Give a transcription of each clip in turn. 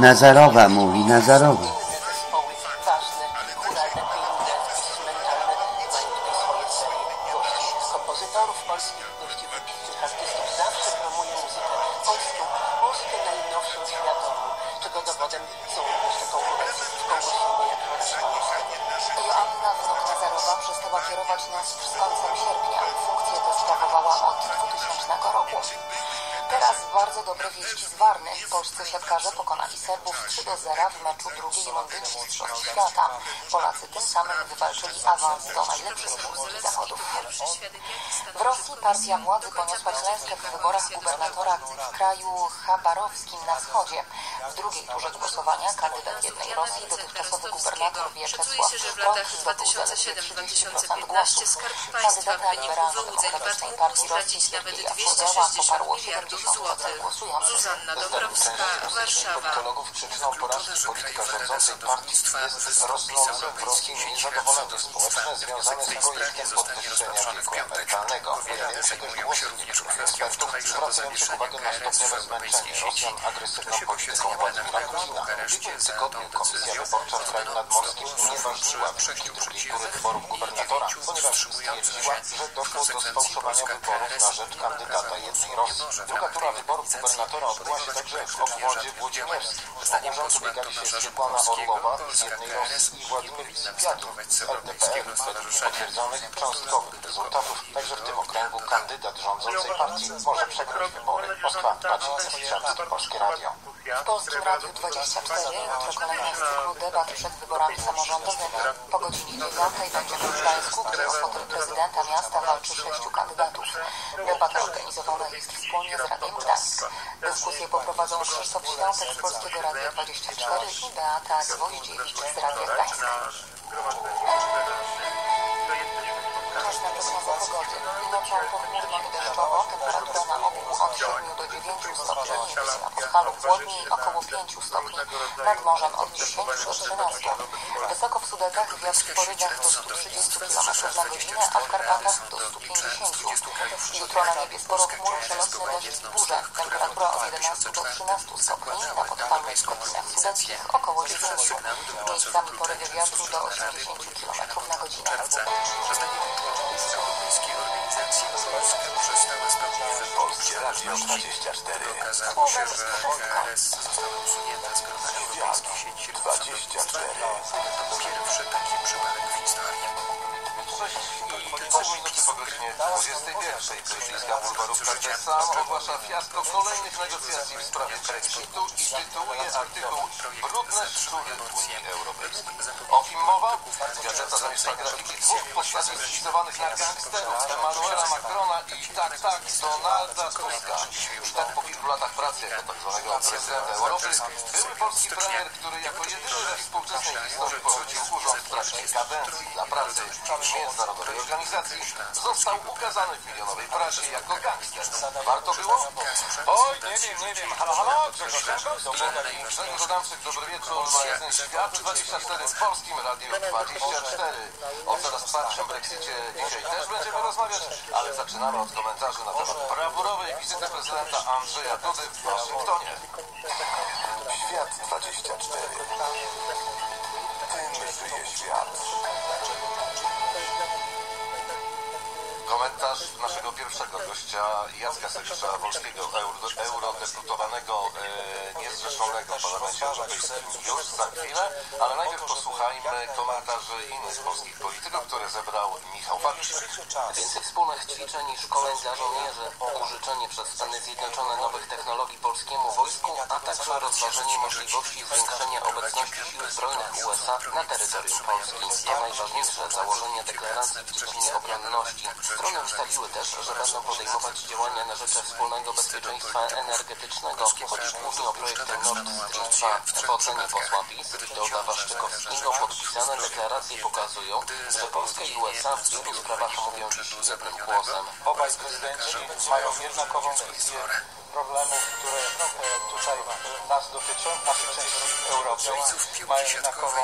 Nazarowa mówi, Nazarowa. Partia władzy poniosła klęskę w wyborach gubernatora w kraju chabarowskim na wschodzie. W drugiej turze głosowania kandydat jednej Rosji, dotychczasowy gubernator Wieczesław Że w latach Szprot zdobył zaledwie 2007-2015 głosów. Skarb Państwa w wyniku wyłudzeń VAT partii mógł stracić nawet Siergieja 260 poparło miliardów 70% złotych. Zuzanna Dąbrowska, Warszawa. politologów przyczyną porażki polityka rządzącej partii jest rosnące w Rosji niezadowolenie społeczne związane z projektem podwyższenia wieku emerytalnego. Pojawiają się niektórych ekspertów zwracających uwagę na stopniowe zmęczenie Rosjan agresywną polityką Władimira Putina. W ubiegłym tygodniu Komisja Wyborcza w kraju drugiej tury wyborów gubernatora, ponieważ stwierdziła, że doszło do sfałszowania wyborów na rzecz kandydata jednej Rosji. Druga tura wyborów gubernatora odbyła się także w obwodzie włodzimierskim. O urząd ubiegali się Swietłana Orłowa z jednej Rosji i Władimir Sypiakin z LDPR. Według potwierdzonych cząstkowych rezultatów, także w tym okręgu kandydat rządzącej partii może przegrać wybory. Moskwa, Maciej Jastrzębski, Polskie Radio. W Polskim Radiu 24 jutro kolejna z cyklu debat przed wyborami samorządowymi. Po godzinie 9 będzie w Gdańsku, gdzie o fotel prezydenta miasta walczy sześciu kandydatów. Debata organizowana jest wspólnie z Radiem Gdańsk. Dyskusję poprowadzą Krzysztof Świątek z Polskiego Radia 24 i Beata Gwoździewicz z Radia Gdańsk. Czas na pochmurno i deszczowo, na ogół od 7 do 9 stopni, na Podhalu chłodniej około 5 stopni, nad morzem od 10 do 14. Wysoko w Sudetach wiatr w porywach do 130 km na godzinę, a w Karpatach do 150. Jutro na niebie sporo chmur, przelotne deszcz i burze. Temperatura od 11 do 13 stopni, na Podhalu i Skopinach Sudeckich około 9. Miejscami porywy wiatru do 80 km na godzinę. Polska przestała Polskie Radio 24. Okazało się, że KRS została usunięta z grona europejskiej sieci 24. To pierwszy taki przypadek w historii. 6 i pół minuty po godzinie 21. Brytyjska bulwarówka The Sun ogłasza fiasko kolejnych negocjacji w sprawie Brexitu i tytułuje artykuł Brudne szczury Unii Europejskiej. O kim mowa? Gazeta zamieszcza grafiki dwóch postaci stylizowanych na gangsterów Emmanuela Macrona i tak, tak, Donalda Tuska. I tak po kilku latach pracy jako tak zwanego prezydenta Europy były polski premier, który jako jedyny we współczesnej historii porzucił urząd w trakcie kadencji dla pracy międzynarodowej organizacji, został ukazany w milionowej prasie jako gangster. Warto było? Oj, nie wiem, nie wiem. Halo, halo, Grzegorz Grzegorz Adamczyk, dobry wieczór. Magazyn Świat 24 w Polskim Radiu 24. O coraz twardszym Brexicie dzisiaj też będziemy rozmawiać, ale zaczynamy od komentarzy na temat brawurowej wizyty prezydenta Andrzeja Dudy w Waszyngtonie. Świat 24. Tym żyje świat. Komentarz naszego pierwszego gościa Jacka Sejsza, wolskiego euro, eurodeputowanego e, niezrzeszonego w Parlamencie Europejskim już za chwilę, ale najpierw posłuchajmy komentarzy innych polskich polityków, które zebrał Michał Patrzczyk. Więcej wspólnych ćwiczeń i szkoleń dla żołnierzy, użyczenie przez Stany Zjednoczone nowych technologii polskiemu wojsku, a także rozważenie możliwości zwiększenia obecności sił zbrojnych USA na terytorium Polski. To najważniejsze założenie deklaracji w dziedzinie obronności. Strony ustaliły też, że będą podejmować działania na rzecz wspólnego bezpieczeństwa energetycznego. Chodzi głównie o projekt Nord Stream 2. W ocenie posła PiS Witolda Waszczykowskiego podpisane deklaracje pokazują, że Polska i USA w wielu sprawach mówią dziś jednym głosem. Obaj prezydenci mają jednakową wizję problemów, które e, tutaj nas dotyczą, naszej części Europy. Mają jednakową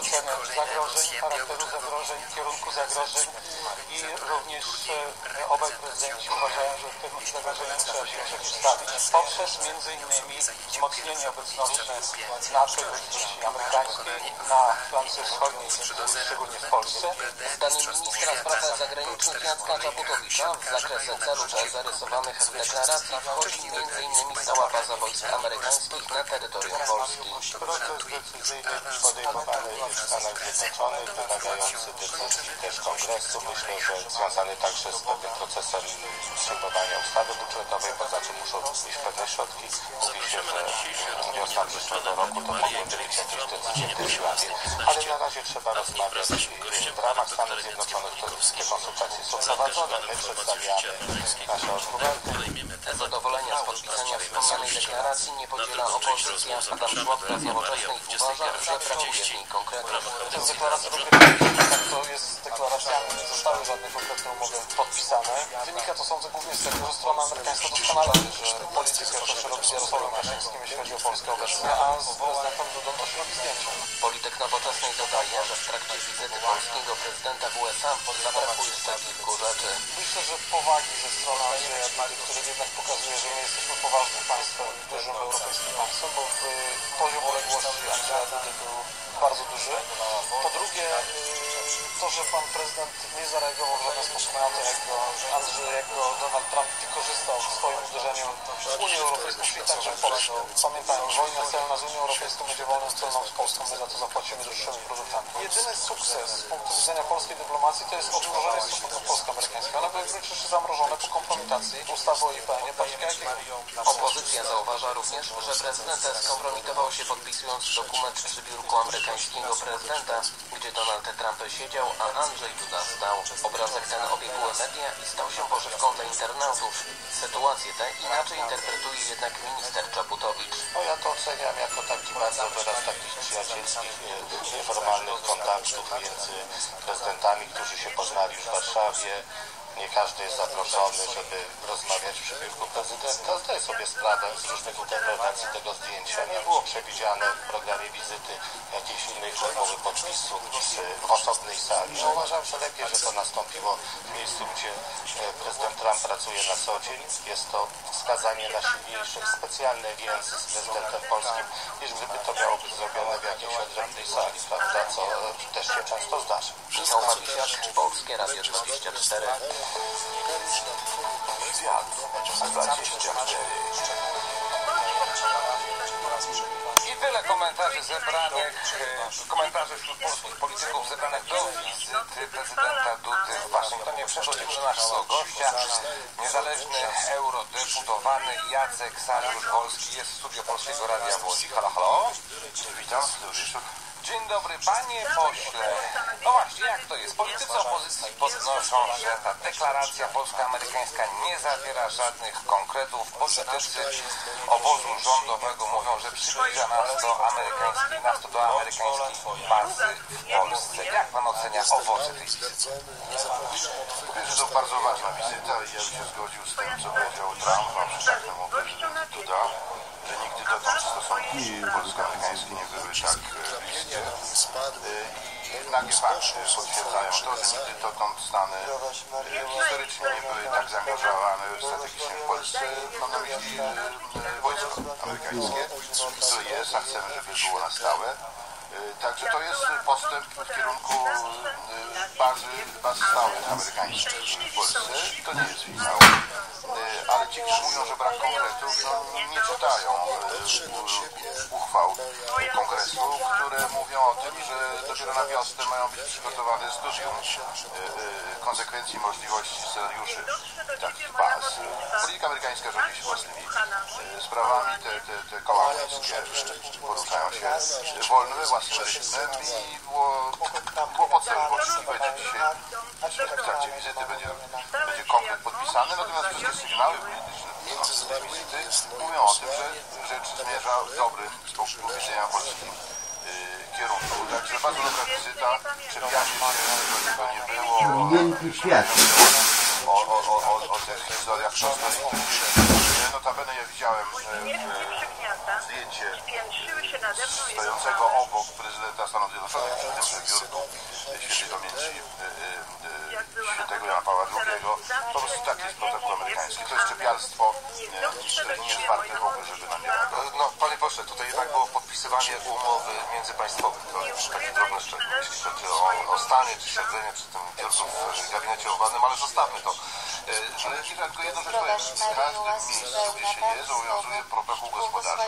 ocenę zagrożeń, charakteru zagrożeń, kierunku zagrożeń i również e, obaj prezydenci uważają, że tym zagrożeniom trzeba się przeciwstawić poprzez między innymi wzmocnienie obecności naszej obecności amerykańskiej na flance wschodniej, szczególnie w Polsce. Zdaniem ministra spraw zagranicznych Jacka Czaputowicza w zakres celów zarysowanych w deklaracji wchodzi m.in. stała baza wojsk amerykańskich na terytorium Polski. Proces decyzyjny podejmowany w Stanach Zjednoczonych, wymagający decyzji też Kongresu. Myślę, że związany także z pewnym procesem przyjmowania ustawy budżetowej, poza czym muszą iść pewne środki. Mówi się, że wiosna przyszłego roku to powinny być jakieś decyzje w tej sprawie, ale na razie trzeba rozmawiać. W ramach Stanów Zjednoczonych to te konsultacje są prowadzone. My przedstawiamy nasze argumenty. Zadowolenia z podpisania wspomnianej deklaracji nie podziela opozycja. Adam Szłapka z Nowoczesnej uważa, że brakuje w niej konkretów. Do tak to jest z deklaracjami, nie zostały żadne konkretne umowy podpisane. Wynika to sądzę głównie z tego, że strona amerykańska doskonale wie, że polityka to się robi z Jarosławem Kaczyńskim, jeśli chodzi o Polskę obecnie, a z prezydentem Dudą to się robi zdjęcia. Polityk Nowoczesnej dodaje, że w trakcie wizyty polskiego prezydenta w USA zabrakło jeszcze kilku rzeczy. Myślę, że powagi ze strony Andrzeja Dudy, który jednak pokazuje, że my jesteśmy poważnym państwem, dużym europejskim państwem, bo y, poziom uległości Andrzeja Dudy był bardzo duży. Po drugie, y, to, że pan prezydent nie zareagował w żaden sposób na to, jak go Andrzej, jak go Donald Trump wykorzystał w swoim uderzeniu w Unię Europejską, także w Polskę. Pamiętajmy, wojna celna z Unią Europejską będzie wolną celną z Polską, my za to zapłacimy droższymi produktami. Jedyny sukces z punktu widzenia polskiej dyplomacji to jest odmrożenie stosunków polsko-amerykańskich. One były w większości zamrożone po kompromitacji ustawy o IPN-ie. Opozycja zauważa również, że prezydent skompromitował się podpisując dokument przy biurku amerykańskiego prezydenta, gdzie Donald Trump siedział, a Andrzej Duda stał. Obrazek ten obiegł media i stał się pożywką dla internautów. Sytuację tę inaczej interpretuje jednak minister Czaputowicz. No ja to oceniam jako taki bardzo wyraz takich przyjacielskich, nie- nieformalnych kontaktów między prezydentami, którzy się poznali już w Warszawie. Nie każdy jest zaproszony, żeby rozmawiać przy biurku prezydenta. Zdaję sobie sprawę z różnych interpretacji tego zdjęcia. Nie było przewidziane w programie wizyty jakiejś innej formuły podpisu w osobnej sali. No, uważam, że lepiej, że to nastąpiło w miejscu, gdzie e, prezydent Trump pracuje na co dzień. Jest to wskazanie na silniejsze specjalne więzy z prezydentem polskim, niż gdyby to miało być zrobione w jakiejś odrębnej sali, prawda, co e, też się często zdarza. Michał Matusiak, Polskie Radio 24. I tyle komentarzy zebranych, e, komentarzy wśród polskich polityków zebranych do wizyty prezydenta Dudy w Waszyngtonie. Przechodzimy do naszego gościa, niezależny eurodeputowany Jacek Sariusz-Wolski jest w studio Polskiego Radia w Łodzi. Halo, halo. Witam. Dzień dobry, panie pośle. No właśnie, jak to jest? Politycy opozycji podnoszą, że ta deklaracja polsko-amerykańska nie zawiera żadnych konkretów. Politycy obozu rządowego mówią, że przybliża nas do amerykańskiej, nas to do amerykańskiej bazy w Polsce. Jak pan ocenia owoce tej wizyty? To bardzo ważna wizyta i ja bym się zgodził z tym, co powiedział Trump, a prezydent Duda, że nigdy dotąd stosunki polsko-amerykańskie nie były tak e, bliskie. E, I nagie fakty potwierdzają to, że nigdy dotąd Stany e, historycznie nie były tak zaangażowane strategicznie w Polsce. Mam na myśli e, wojsko amerykańskie, które jest, a chcemy, żeby było na stałe. E, Także to jest postęp w kierunku e, bazy, baz stałych amerykańskich w Polsce. To nie jest finał. E, Ale ci, którzy mówią, że brak konkretów, no, nie czytają uchwał kongresu, które mówią o tym, że dopiero na wiosnę mają być przygotowane studium konsekwencji, możliwości, scenariuszy takich baz. Polityka amerykańska rządzi się własnymi sprawami, te, te, te koła miejskie poruszają się wolno we własnym rytmem i było, było podstawą oczekiwać, że dzisiaj. W trakcie wizyty będzie, będzie konkret podpisany, natomiast wszystkie sygnały polityczne z tej wizyty mówią o tym, że rzecz zmierza w dobrym z punktu widzenia polskim y, kierunku. Także bardzo dobra wizyta, czepianie się, że tego nie było, o, o, o, o, o tych historiach historycznych. Notabene ja widziałem e, zdjęcie stojącego obok prezydenta Stanów Zjednoczonych przy tym biurku świętej pamięci e, e, świętego Jana Pawła II. Po prostu tak jest protokół amerykański. To jest czepialstwo, e, które nie jest warte w ogóle, żeby na nie reagować. No, panie pośle, tutaj jednak było podpisywanie umowy międzypaństwowej. To już takie drobne szczegóły, jeśli chodzi o, o stanie czy siedzenie przy tym biurku w gabinecie owalnym, ale zostawmy to. Ale jeszcze tylko jedną rzecz powiem. W każdym miejscu, gdzie się jest, obowiązuje protokół gospodarza.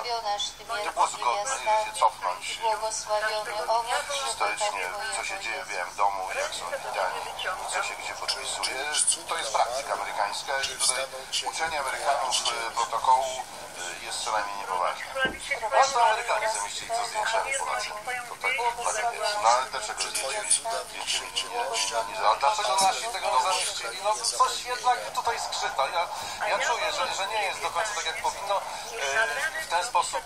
Nie było zgodne, jeżeli się cofnąć historycznie, co się dzieje wiem, w domu, jak są witani, co się gdzie podpisuje. To jest praktyka amerykańska i tutaj uczenie Amerykanów e, protokołu jest co najmniej niepoważne. A to Amerykanie zamieścili co zdjęciami Polacy. To tak, tak jest. No ale dlaczego zdjęcie zdjęcie nie, nie, nie A dlaczego nasi tego nie zamieścili? No coś jednak tutaj skrzyta. Ja, ja czuję, że, że nie jest do końca tak jak powinno. E, w ten sposób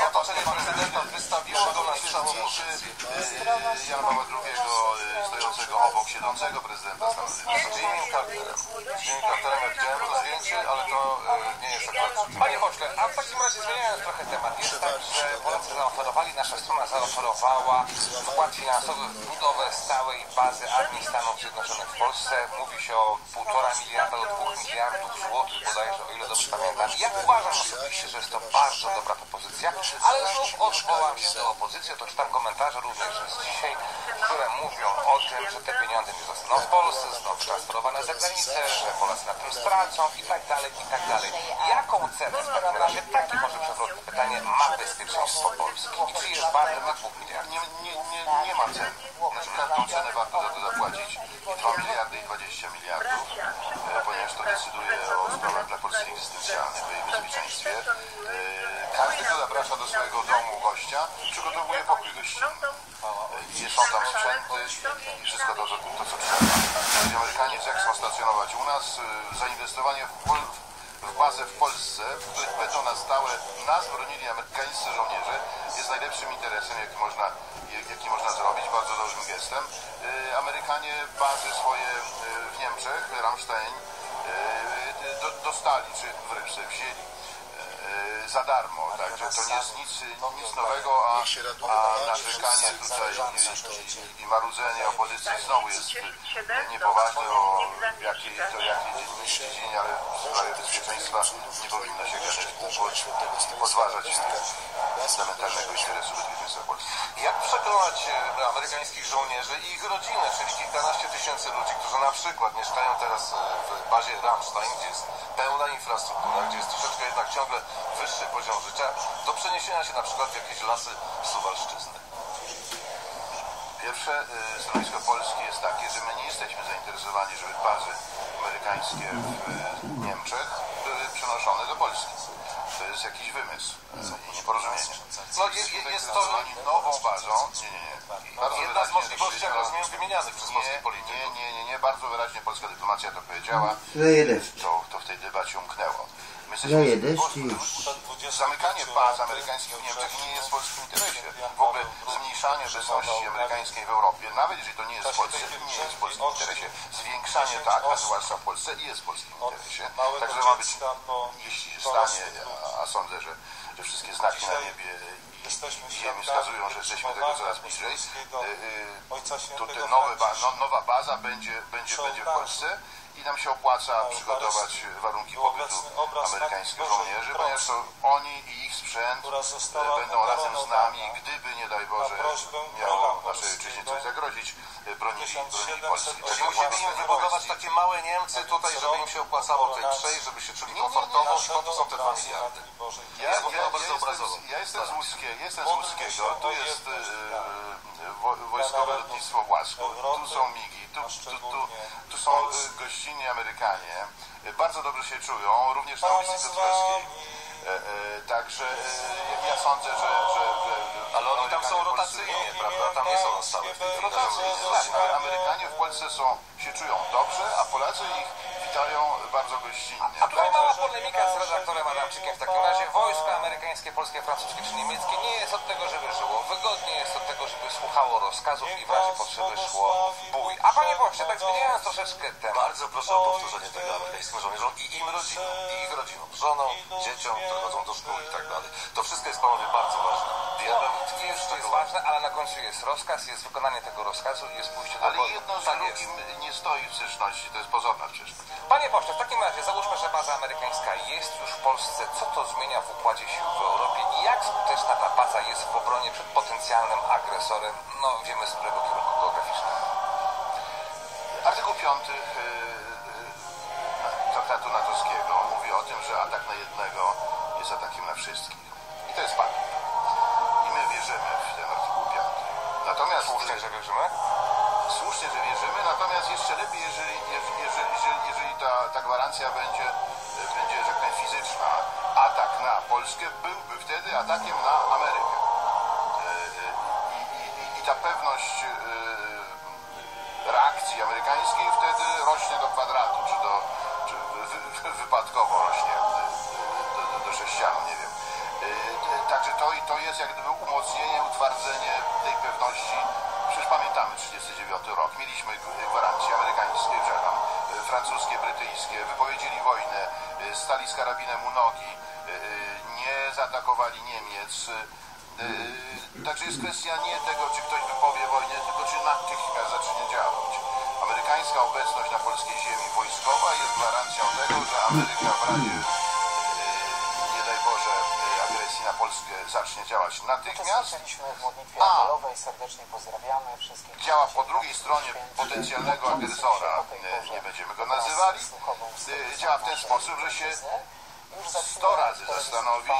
e, otoczenie prezydenta wystawiło go na strzału e, Jana Pawła II e, stojącego obok siedzącego prezydenta Stanów Zjednoczonych. z Jimmy Carterem. Z Jimmy Carterem ja widziałem to zdjęcie, ale to e, nie jest akurat Panie pośle, a w takim razie zmieniając trochę temat, jest tak, że Polacy zaoferowali, nasza strona zaoferowała wkład finansowy w budowę stałej bazy armii Stanów Zjednoczonych w Polsce. Mówi się o półtora miliarda do dwóch miliardów złotych bodajże, o ile dobrze pamiętam. Ja uważam osobiście, że jest to bardzo dobra propozycja, ale znów odwołam się do opozycji, to czytam komentarze również z dzisiaj, które mówią o tym, że te pieniądze nie zostaną w Polsce, znowu transferowane za granicę, że Polacy na tym stracą i tak dalej, i tak dalej. Jaką cenę w takim razie, takie może przewrotne pytanie, ma bezpieczeństwo Polski? I czy jest warte tych dwóch miliardów? Nie, nie, nie, nie ma ceny. Znaczy każdą cenę warto za to zapłacić. I 2 miliardy i 20 miliardów, e, ponieważ to decyduje o sprawach dla Polski egzystencjalnych, o jej bezpieczeństwie. E, każdy, kto zaprasza do swojego domu gościa, przygotowuje pokój gościnny. E, są tam sprzęty i wszystko to, to, co trzeba. Amerykanie zechcą stacjonować u nas, zainwestowanie w bazę w Polsce, w której będą na stałe nas bronili amerykańscy żołnierze, jest najlepszym interesem, jaki można, jaki można zrobić, bardzo dobrym gestem. E, Amerykanie bazy swoje e, w Niemczech, Ramstein, do, dostali, czy wręcz sobie wzięli za darmo, także to nie jest nic, nic nowego, a, a narzekanie tutaj i, i, marudzenie opozycji znowu jest e, niepoważne o jakiej to jakiej dziedzinie, ale w sprawie bezpieczeństwa nie powinno się podważać fundamentalnego interesu bezpieczeństwa Polski. Jak przekonać e, amerykańskich żołnierzy i ich rodziny, czyli kilkanaście tysięcy ludzi, którzy na przykład mieszkają teraz e, w bazie Ramstein, gdzie jest pełna infrastruktura, gdzie jest troszeczkę jednak ciągle wyższy poziom życia, do przeniesienia się na przykład w jakieś lasy Suwalszczyzny? Pierwsze y, stanowisko Polski jest takie, że my nie jesteśmy zainteresowani, żeby bazy amerykańskie w y, Niemczech były przenoszone do Polski. To jest jakiś wymysł y, i nieporozumienie. No je, je, jest to nową bazą. Nie, nie, nie. Bardzo jedna z możliwości, jak rozumiem, wymienianych przez polskich nie, polityków. nie, nie, nie, nie, bardzo wyraźnie polska dyplomacja to powiedziała. To, to w tej debacie umknęło. Leje deszcz i już. Zamykanie baz amerykańskich w Niemczech nie jest w polskim interesie. W ogóle zmniejszanie obecności amerykańskiej w Europie, nawet jeżeli to nie jest w Polsce, nie jest w polskim interesie. Zwiększanie tak, a zwłaszcza w Polsce, jest w polskim interesie. Także ma być, jeśli się stanie, a, a sądzę, że, że wszystkie znaki na niebie i ziemi wskazują, że jesteśmy tego coraz bliżej, y, y, to te nowe no, nowa baza będzie, będzie, będzie w Polsce i nam się opłaca przygotować warunki pobytu amerykańskich żołnierzy, ponieważ to oni i ich sprzęt e, będą razem z nami, gdyby nie daj Boże miało naszej ojczyźnie coś zagrozić, e, bronili, bronili Polski. Czyli musimy im wybudować takie małe Niemcy tutaj, żeby im się opłacało tutaj przejść, żeby się czuli komfortowo. po to są te dwa miliardy. Ja, ja, ja, jestem, z Łódzkiego, jestem z Łódzkiego, tu jest e, wo, wojskowe lotnictwo w Łasku, tu są MIGI, tu, tu, tu, tu są e, gościnni Amerykanie, e, bardzo dobrze się czują, również na ulicy Piotrkowskiej. E, e, także ja sądzę, że, że, że Ale oni tam są rotacyjnie, prawda? Tam nie są na stałe w tej chwili. tak, Amerykanie w Polsce są, się czują dobrze, a Polacy ich witają bardzo gościnnie. A tutaj mała polemika z redaktorem Adamczykiem. W takim razie wojsko amerykańskie, polskie, francuskie czy niemieckie nie jest od tego, żeby żyło wygodnie, jest od tego, żeby słuchało rozkazów i w razie potrzeby szło w bój. A panie pośle, tak zmieniając troszeczkę temat. Bardzo proszę o powtórzenie tego amerykańskim żołnierzom i im rodzinom, i ich rodzinom, żonom, dzieciom, które chodzą do szkół i tak dalej. To wszystko jest panowie bardzo ważne. Tkwi w to jest ważne, ale na końcu jest rozkaz, jest wykonanie tego rozkazu i jest pójście do Ale boju. jedno z Tak jest. drugim nie stoi w sprzeczności, to jest pozorna sprzeczność. Panie pośle, w takim razie załóżmy, że baza amerykańska jest już w Polsce. Co to zmienia w układzie sił w Europie i jak skuteczna ta baza jest w obronie przed potencjalnym agresorem? No, wiemy z którego kierunku geograficznego. Artykuł 5 traktatu natowskiego mówi o tym, że atak na jednego jest atakiem na wszystkich. I to jest fakt. I my wierzymy w ten artykuł 5. Natomiast Słusznie, że wierzymy? Słusznie, że natomiast jeszcze lepiej, jeżeli, jeżeli, jeżeli, jeżeli, ta, ta gwarancja będzie, będzie, że tak powiem, fizyczna. Atak na Polskę byłby wtedy atakiem na Amerykę. E, e, I, i, i, i ta pewność e, reakcji amerykańskiej wtedy rośnie do kwadratu, czy do czy wy, wy, wypadkowo rośnie do, do, do sześcianu, nie wiem. Także to, to jest jak gdyby umocnienie, utwardzenie tej pewności. Pamiętamy 39 rok. Mieliśmy g- gwarancje amerykańskie, przepraszam, e, francuskie, brytyjskie, wypowiedzieli wojnę, e, stali z karabinem u nogi, e, e, nie zaatakowali Niemiec. e, Także jest kwestia nie tego, czy ktoś wypowie wojnę, tylko czy natychmiast zacznie działać. Amerykańska obecność na polskiej ziemi wojskowa jest gwarancją tego, że Ameryka w razie, zacznie działać natychmiast. A. Działa po drugiej stronie potencjalnego agresora, e, nie będziemy go nazywali. E, Działa w ten sposób, że się 100 razy zastanowi,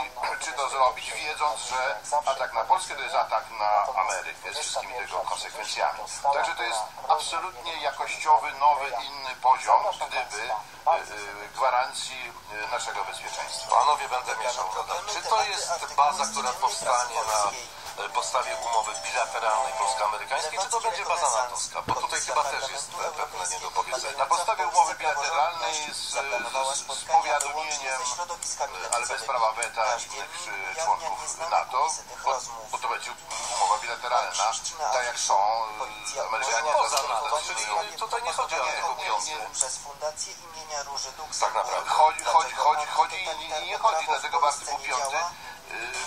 czy to zrobić, wiedząc, że atak na Polskę to jest atak na Amerykę z wszystkimi tego konsekwencjami. Także to jest absolutnie jakościowy, nowy, inny poziom, gdyby e, e, gwarancji e, naszego bezpieczeństwa. Panowie, będę mieszał. Czy to jest baza, która powstanie na podstawie umowy bilateralnej polsko-amerykańskiej, czy to będzie baza natowska? Bo tutaj chyba też jest pewne niedopowiedzenie. Na podstawie umowy bilateralnej z, z, z powiadomieniem, e, ale bez prawa weta innych e, członków NATO, bo, bo to będzie umowa bilateralna, tak jak są e, Amerykanie Poza NATO, czyli tutaj nie chodzi o artykuł 5. przez Fundację imienia Róży Duksa. Tak naprawdę. Chodzi, chodzi, chodzi, chodzi i nie chodzi, dlatego w artykuł 5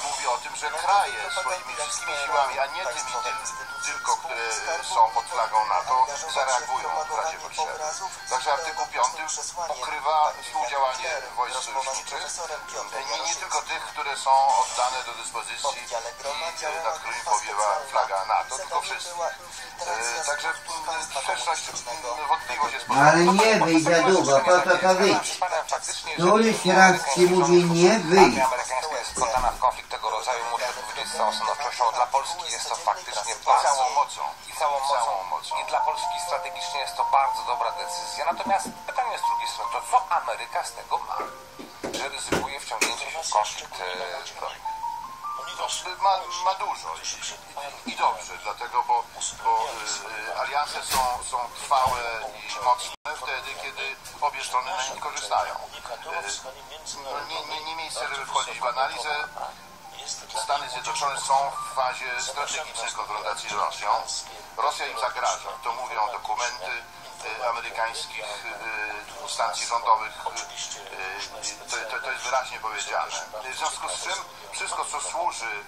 mówi o tym, że kraje swoimi wszystkimi siłami, a nie tymi ty, tylko, które są pod flagą NATO, zareagują w razie potrzeby. Także artykuł 5 pokrywa współdziałanie wojsk sojuszniczych, nie, nie tylko tych, które są oddane do dyspozycji i e, nad którymi powiewa flaga NATO, tylko wszystkich. E, Także mm, sprzeczność, mm, wątpliwość jest Ale nie wyjść za długo, po co to wyjść? Któryś raz ci mówię nie wyjść. Amerykańska jest wkładana w konflikt tego rodzaju, muszę powiedzieć z całą stanowczością. Dla Polski jest to faktycznie bazą. całą mocą. I całą mocą. I dla Polski strategicznie jest to bardzo dobra decyzja. Natomiast pytanie z drugiej strony, to co Ameryka z tego ma? Że ryzykuje wciągnięcie się w konflikt e, zbrojny. Ma, ma dużo i, i dobrze, dlatego, bo, bo y, alianse są, są trwałe i mocne wtedy, kiedy obie strony na nich korzystają. Y, no, nie, nie, nie miejsce, żeby wchodzić w analizę. Stany Zjednoczone są w fazie strategicznej konfrontacji z Rosją. Rosja im zagraża. To mówią dokumenty y, amerykańskich y, instancji rządowych. y, To, to, to jest wyraźnie powiedziane. W związku z czym wszystko, co służy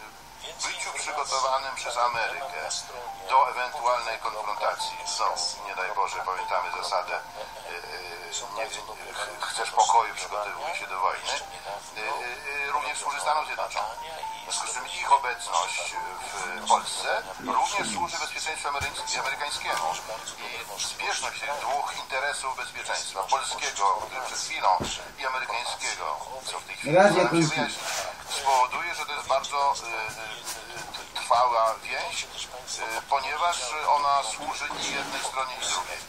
byciu przygotowanym przez Amerykę do ewentualnej konfrontacji. Znowu, nie daj Boże, pamiętamy zasadę chcesz pokoju, przygotowuj się do wojny. Y, y, y, Również służy Stanom Zjednoczonym. W związku z czym ich obecność w Polsce również służy bezpieczeństwu amerykańs- amerykańskiemu. I zbieżność tych dwóch interesów bezpieczeństwa, polskiego, który przed chwilą, i amerykańskiego, co w tej chwili wyjaśnić, spowoduje, że to jest bardzo trwała więź, y, ponieważ ona służy i jednej stronie, i drugiej.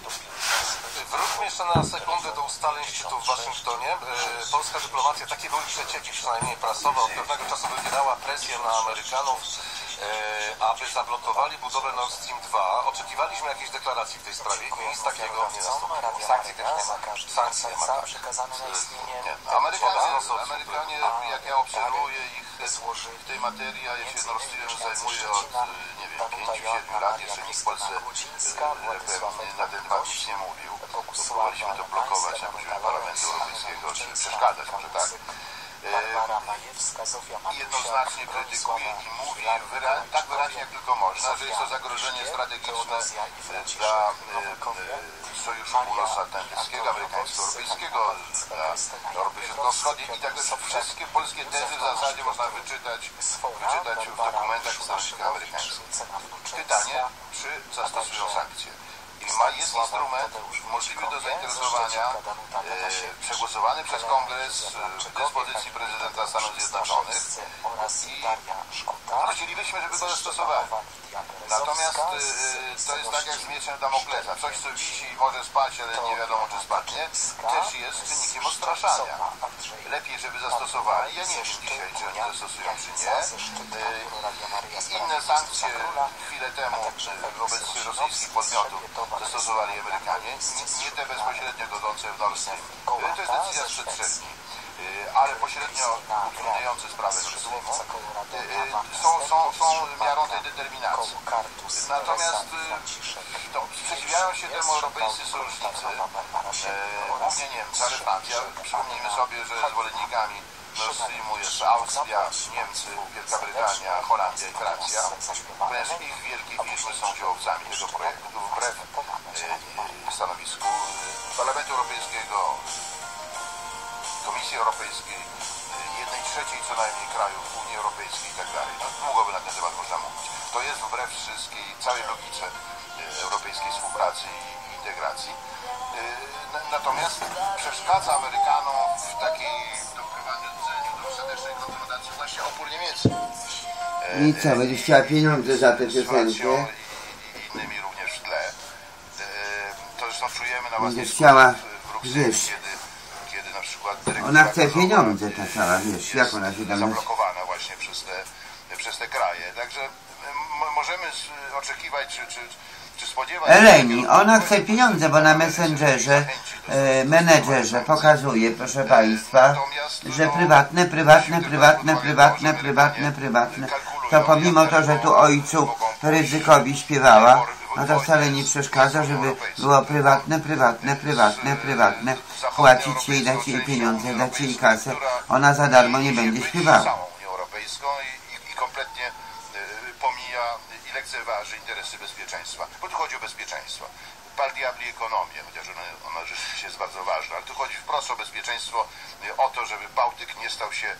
Wróćmy jeszcze na sekundę do ustaleń szczytu w Waszyngtonie. E, Polska dyplomacja, takie były przecieki przynajmniej prasowe, od pewnego czasu wywierała presję na Amerykanów, e, aby zablokowali budowę Nord Stream 2. Oczekiwaliśmy jakiejś deklaracji w tej sprawie i nic takiego nie nastąpiło. Sankcji też nie ma. Sankcji nie ma, tak. Nie. Amerykanie, Amerykanie, jak ja obserwuję ich w tej materii, ja się Nord Streamem zajmuję od, nie wiem, 5-7 lat, jeszcze nikt w Polsce pewnie na ten temat nic nie mówił. Próbowaliśmy to blokować na poziomie Parlamentu Europejskiego, czy przeszkadzać może tak. Jednoznacznie krytykuje i mówi wyra- tak wyraźnie jak tylko można, że jest to zagrożenie strategiczne e, dla e, e, Sojuszu Północnoatlantyckiego, amerykańsko-europejskiego, dla Europy Środkowo-Wschodniej i tak dalej. Wszystkie polskie tezy w zasadzie można wyczytać, wyczytać w dokumentach historycznych amerykańskich. Pytanie, czy zastosują sankcje? I ma, jest instrument możliwy do zainteresowania, e, przegłosowany przez Kongres e, w dyspozycji prezydenta Stanów Zjednoczonych i prosilibyśmy, żeby go zastosowali. Natomiast e, to jest tak jak z mieczem Damoklesa. Coś, co wisi i może spać, ale nie wiadomo, czy spadnie, też jest czynnikiem odstraszania. Lepiej, żeby zastosowali. Ja nie wiem dzisiaj, czy oni zastosują, czy nie. E, Inne sankcje chwilę temu e, wobec rosyjskich podmiotów zastosowali Amerykanie, nie, te bezpośrednio godzące w Nord Stream. To jest decyzja dni. E, Ale pośrednio utrudniające sprawę Nord Streamu e, są, są, są miarą tej determinacji. Natomiast to, sprzeciwiają się temu europejscy sojusznicy, głównie Niemcy, ale Francja. Przypomnijmy sobie, że zwolennikami Streamu jest Austria, Niemcy, Wielka Brytania, Holandia i Francja, ponieważ ich wielkie firmy są działowcami tego projektu wbrew e, stanowisku e, Parlamentu Europejskiego, Komisji Europejskiej, e, jednej trzeciej co najmniej krajów Unii Europejskiej i tak dalej. No, długo by na ten temat można mówić. To jest wbrew wszystkiej, całej logice europejskiej współpracy i integracji. Na- Natomiast przeszkadza Amerykanom w takiej ostatecznej konfrontacji właśnie opór niemiecki. E, I co, będziesz chciała pieniądze za Francją piosenkę? i, innymi również w tle. E, To zresztą czujemy na własnej Będziesz chciała, w- w Brukseli, wiesz, kiedy, kiedy na przykład dyrektywa Ona chce gazowa pieniądze ta cała, wiesz, jak ona się tam zablokowana właśnie przez te, przez te kraje. Także m- możemy oczekiwać, czy, czy, Eleni, ona chce pieniądze, bo na Messengerze, e, menedżerze pokazuje, proszę Państwa, że prywatne, prywatne, prywatne, prywatne, prywatne, prywatne. To pomimo to, że tu ojcu ryzykowi śpiewała, no to wcale nie przeszkadza, żeby było prywatne, prywatne, prywatne, prywatne. Płacić jej, dać jej pieniądze, dać jej kasę. Ona za darmo nie będzie śpiewała. i, kompletnie e, pomija lekceważy interesy bezpieczeństwa. Bo tu chodzi o bezpieczeństwo. Pal diabli ekonomię, chociaż ona, ona rzeczywiście jest bardzo ważna, ale tu chodzi wprost o bezpieczeństwo, e, o to, żeby Bałtyk nie stał się e,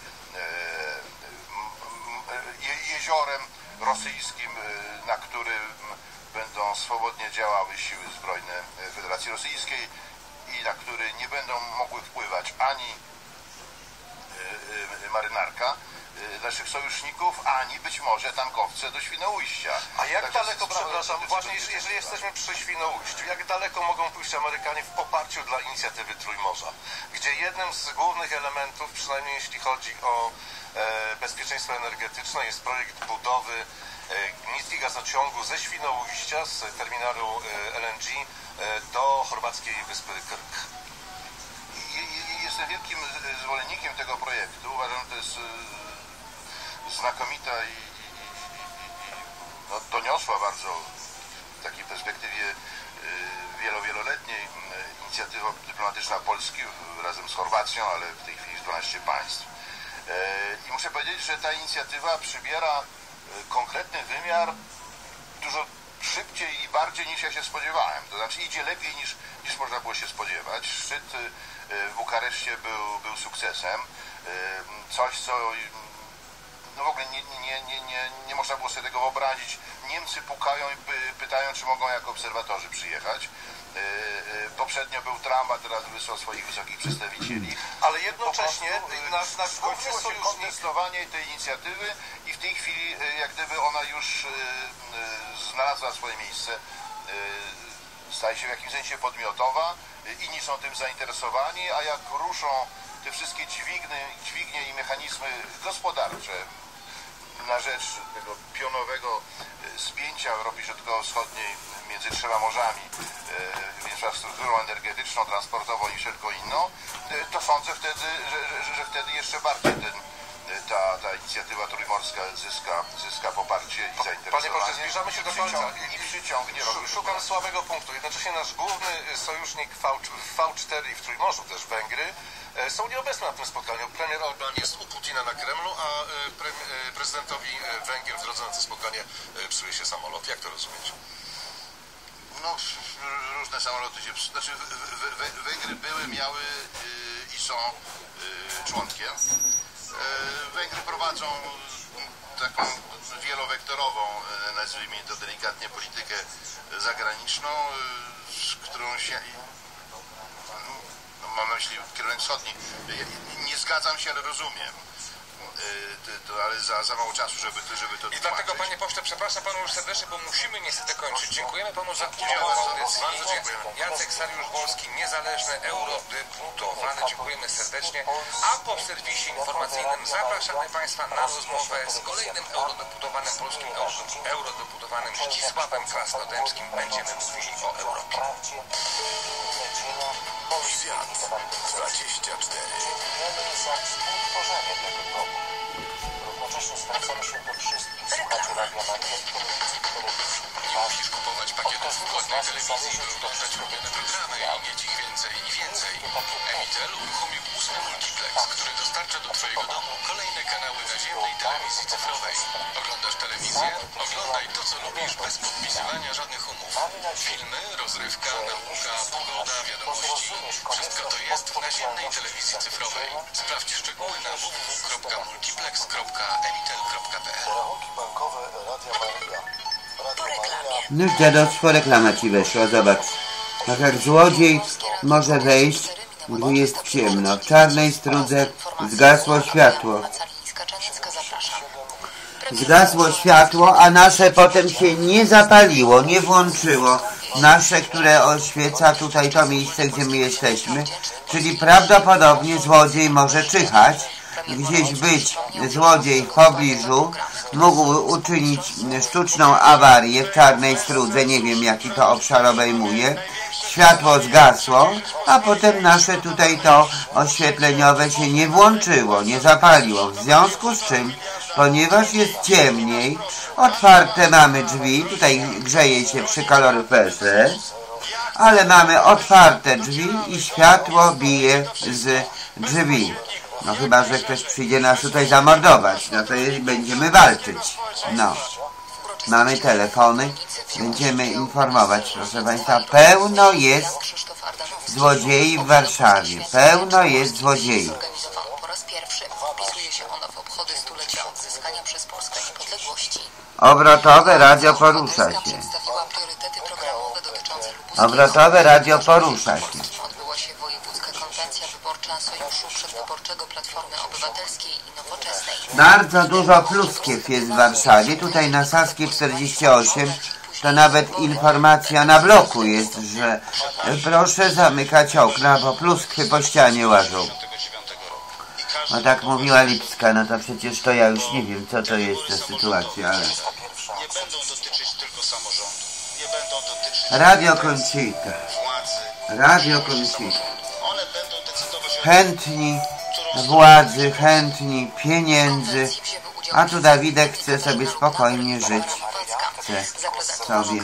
je, jeziorem rosyjskim, e, na którym będą swobodnie działały siły zbrojne e, Federacji Rosyjskiej i na który nie będą mogły wpływać ani e, marynarka naszych sojuszników, ani być może tankowce do Świnoujścia. A jak Także daleko, przepraszam, właśnie bezpieczeństwa. jeżeli jesteśmy przy Świnoujściu, jak daleko mogą pójść Amerykanie w poparciu dla inicjatywy Trójmorza, gdzie jednym z głównych elementów, przynajmniej jeśli chodzi o e, bezpieczeństwo energetyczne, jest projekt budowy e, niskiej gazociągu ze Świnoujścia, z terminalu e, LNG e, do chorwackiej wyspy Krk. Jestem wielkim zwolennikiem tego projektu. Uważam, że to jest znakomita i, i, i, i, no, doniosła bardzo w takiej perspektywie e, wielo, wieloletniej m, inicjatywa dyplomatyczna Polski razem z Chorwacją, ale w tej chwili z 12 państw. E, I muszę powiedzieć, że ta inicjatywa przybiera konkretny wymiar dużo szybciej i bardziej niż ja się spodziewałem. To znaczy idzie lepiej niż, niż można było się spodziewać. Szczyt y, w Bukareszcie był, był sukcesem. Y, Coś, co y, no w ogóle nie, nie, nie, nie, nie można było sobie tego wyobrazić. Niemcy pukają i py, pytają, czy mogą jako obserwatorzy przyjechać. Y, y, Poprzednio był Trump, a teraz wysłał swoich wysokich przedstawicieli. Ale jednocześnie y, nasz, nasz główny sojusznik kontestowanie tej inicjatywy i w tej chwili jak gdyby ona już znalazła swoje miejsce, staje się w jakimś sensie podmiotowa, inni są tym zainteresowani, a jak ruszą te wszystkie dźwigny, dźwignie i mechanizmy gospodarcze na rzecz tego pionowego y, spięcia Europy Środkowo-Wschodniej między trzema morzami, y, infrastrukturą energetyczną, transportową i wszelką inną, y, to sądzę wtedy, że, że, że wtedy jeszcze bardziej ten, ta, ta inicjatywa trójmorska zyska, zyska poparcie i zainteresowanie. Panie pośle, zbliżamy się do końca. I przyciągnie również Szukam słabego punktu. Jednocześnie nasz główny sojusznik v, V4 i w Trójmorzu też Węgry e, są nieobecne na tym spotkaniu. Premier Orban jest u Putina na Kremlu, a e, e, prezydentowi e, Węgier w drodze na to spotkanie e, psuje się samolot. Jak to rozumieć? No, różne samoloty się... psu- Znaczy, Węgry były, miały i są członkiem. Węgry prowadzą taką wielowektorową, nazwijmy to delikatnie, politykę zagraniczną, z którą się... Mam na myśli kierunek wschodni. Nie zgadzam się, ale rozumiem. Y, to- to- Ale za, za mało czasu, żeby, to- żeby to I dlatego, tłumaczyć. panie pośle, przepraszam panu już serdecznie, bo musimy niestety kończyć. Dziękujemy panu za udział w audycji. Jacek Sariusz Wolski, niezależny eurodeputowany. Dziękujemy serdecznie. A po serwisie informacyjnym zapraszamy państwa na rozmowę z kolejnym eurodeputowanym, polskim euro- eurodeputowanym Zdzisławem Krasnodębskim. Będziemy mówili o Europie. Świat 24. współtworzenie tego domu. Równocześnie zwracamy się do wszystkich słuchaczy Radia Maria z telewizji, telewizji. Nie musisz kupować pakietów wkładnej telewizji, by oglądać ulubione programy i mieć ich więcej i więcej. Emitel uruchomił multiplex, który dostarcza do Twojego domu kolejne kanały naziemnej telewizji cyfrowej. Oglądasz telewizję? Oglądaj to, co lubisz, bez podpisywania żadnych umów. Filmy, rozrywka, nauka, pogoda, wiadomości. Wszystko to jest w naziemnej telewizji cyfrowej. Sprawdź szczegóły na www.multiplex.emitel.pl. No dziadostwo reklama ci weszła, zobacz. Tak jak złodziej może wejść, jest ciemno. W czarnej strudze zgasło światło. Zgasło światło, a nasze potem się nie zapaliło, nie włączyło. Nasze, które oświeca tutaj to miejsce, gdzie my jesteśmy. Czyli prawdopodobnie złodziej może czyhać, gdzieś być złodziej w pobliżu, mógł uczynić sztuczną awarię w czarnej strudze, nie wiem jaki to obszar obejmuje. Światło zgasło, a potem nasze tutaj to oświetleniowe się nie włączyło, nie zapaliło. W związku z czym, ponieważ jest ciemniej, otwarte mamy drzwi, tutaj grzeje się przy kaloryferze, ale mamy otwarte drzwi i światło bije z drzwi. No chyba, że ktoś przyjdzie nas tutaj zamordować, no to będziemy walczyć. No. Mamy telefony, będziemy informować, proszę Państwa. Pełno jest złodziei w Warszawie. Pełno jest złodziei. Obrotowe radio porusza się. Obrotowe radio porusza się. Odbyła się wojewódzka konwencja wyborcza Sojuszu Przedwyborczego Platformy. Bardzo dużo pluskiew jest w Warszawie. Tutaj na Saskiej 48 to nawet informacja na bloku jest, że proszę zamykać okna, bo pluskwy po ścianie łażą. No tak mówiła Lipska, no to przecież to ja już nie wiem, co to jest ta sytuacja, ale... Radio władzy. Radio o Chętni władzy, chętni pieniędzy, a tu Dawidek chce sobie spokojnie żyć. Chce sobie,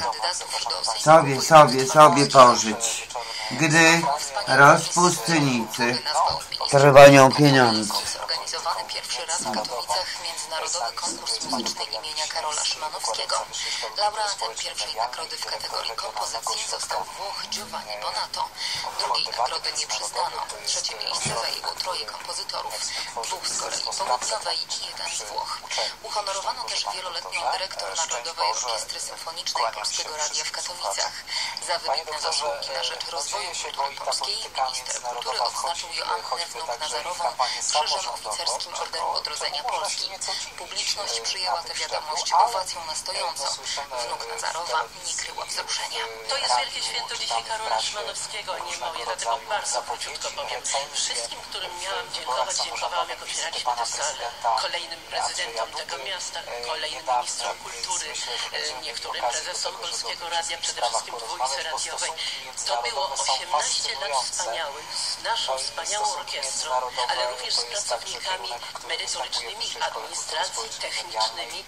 sobie, sobie, sobie pożyć. Gdy rozpustnicy trwonią pieniądze. Międzynarodowy Konkurs Muzyczny imienia Karola Szymanowskiego. Laureatem pierwszej nagrody w kategorii kompozycji został Włoch Giovanni Bonato. Drugiej nagrody nie przyznano. Trzecie miejsce zajęło troje kompozytorów, dwóch z Korei Południowej i jeden z Włoch. Uhonorowano też wieloletnią dyrektor Narodowej Orkiestry Symfonicznej Polskiego Radia w Katowicach. Za wybitne zasługi na rzecz rozwoju kultury polskiej minister kultury odznaczył Joannę Wnuk-Nazarową Krzyżem Oficerskim Orderu Odrodzenia Polski. Publiczność przyjęła tę wiadomość owacją na stojąco. Wnuk-Nazarowa nie kryła wzruszenia. To jest wielkie święto dzisiaj Karola Szymanowskiego, nie moje, dlatego bardzo króciutko powiem. Wszystkim, którym miałam dziękować, dziękowałam jak otwieraliśmy tę salę. Kolejnym prezydentom tego miasta, kolejnym ministrom kultury, e, niektórym prezesom Polskiego Radia, przede wszystkim dwójce radiowej. To było 18 lat wspaniałych z naszą wspaniałą orkiestrą, ale również z pracownikami merytorycznymi, administracyjnymi, demonstracji technicznymi.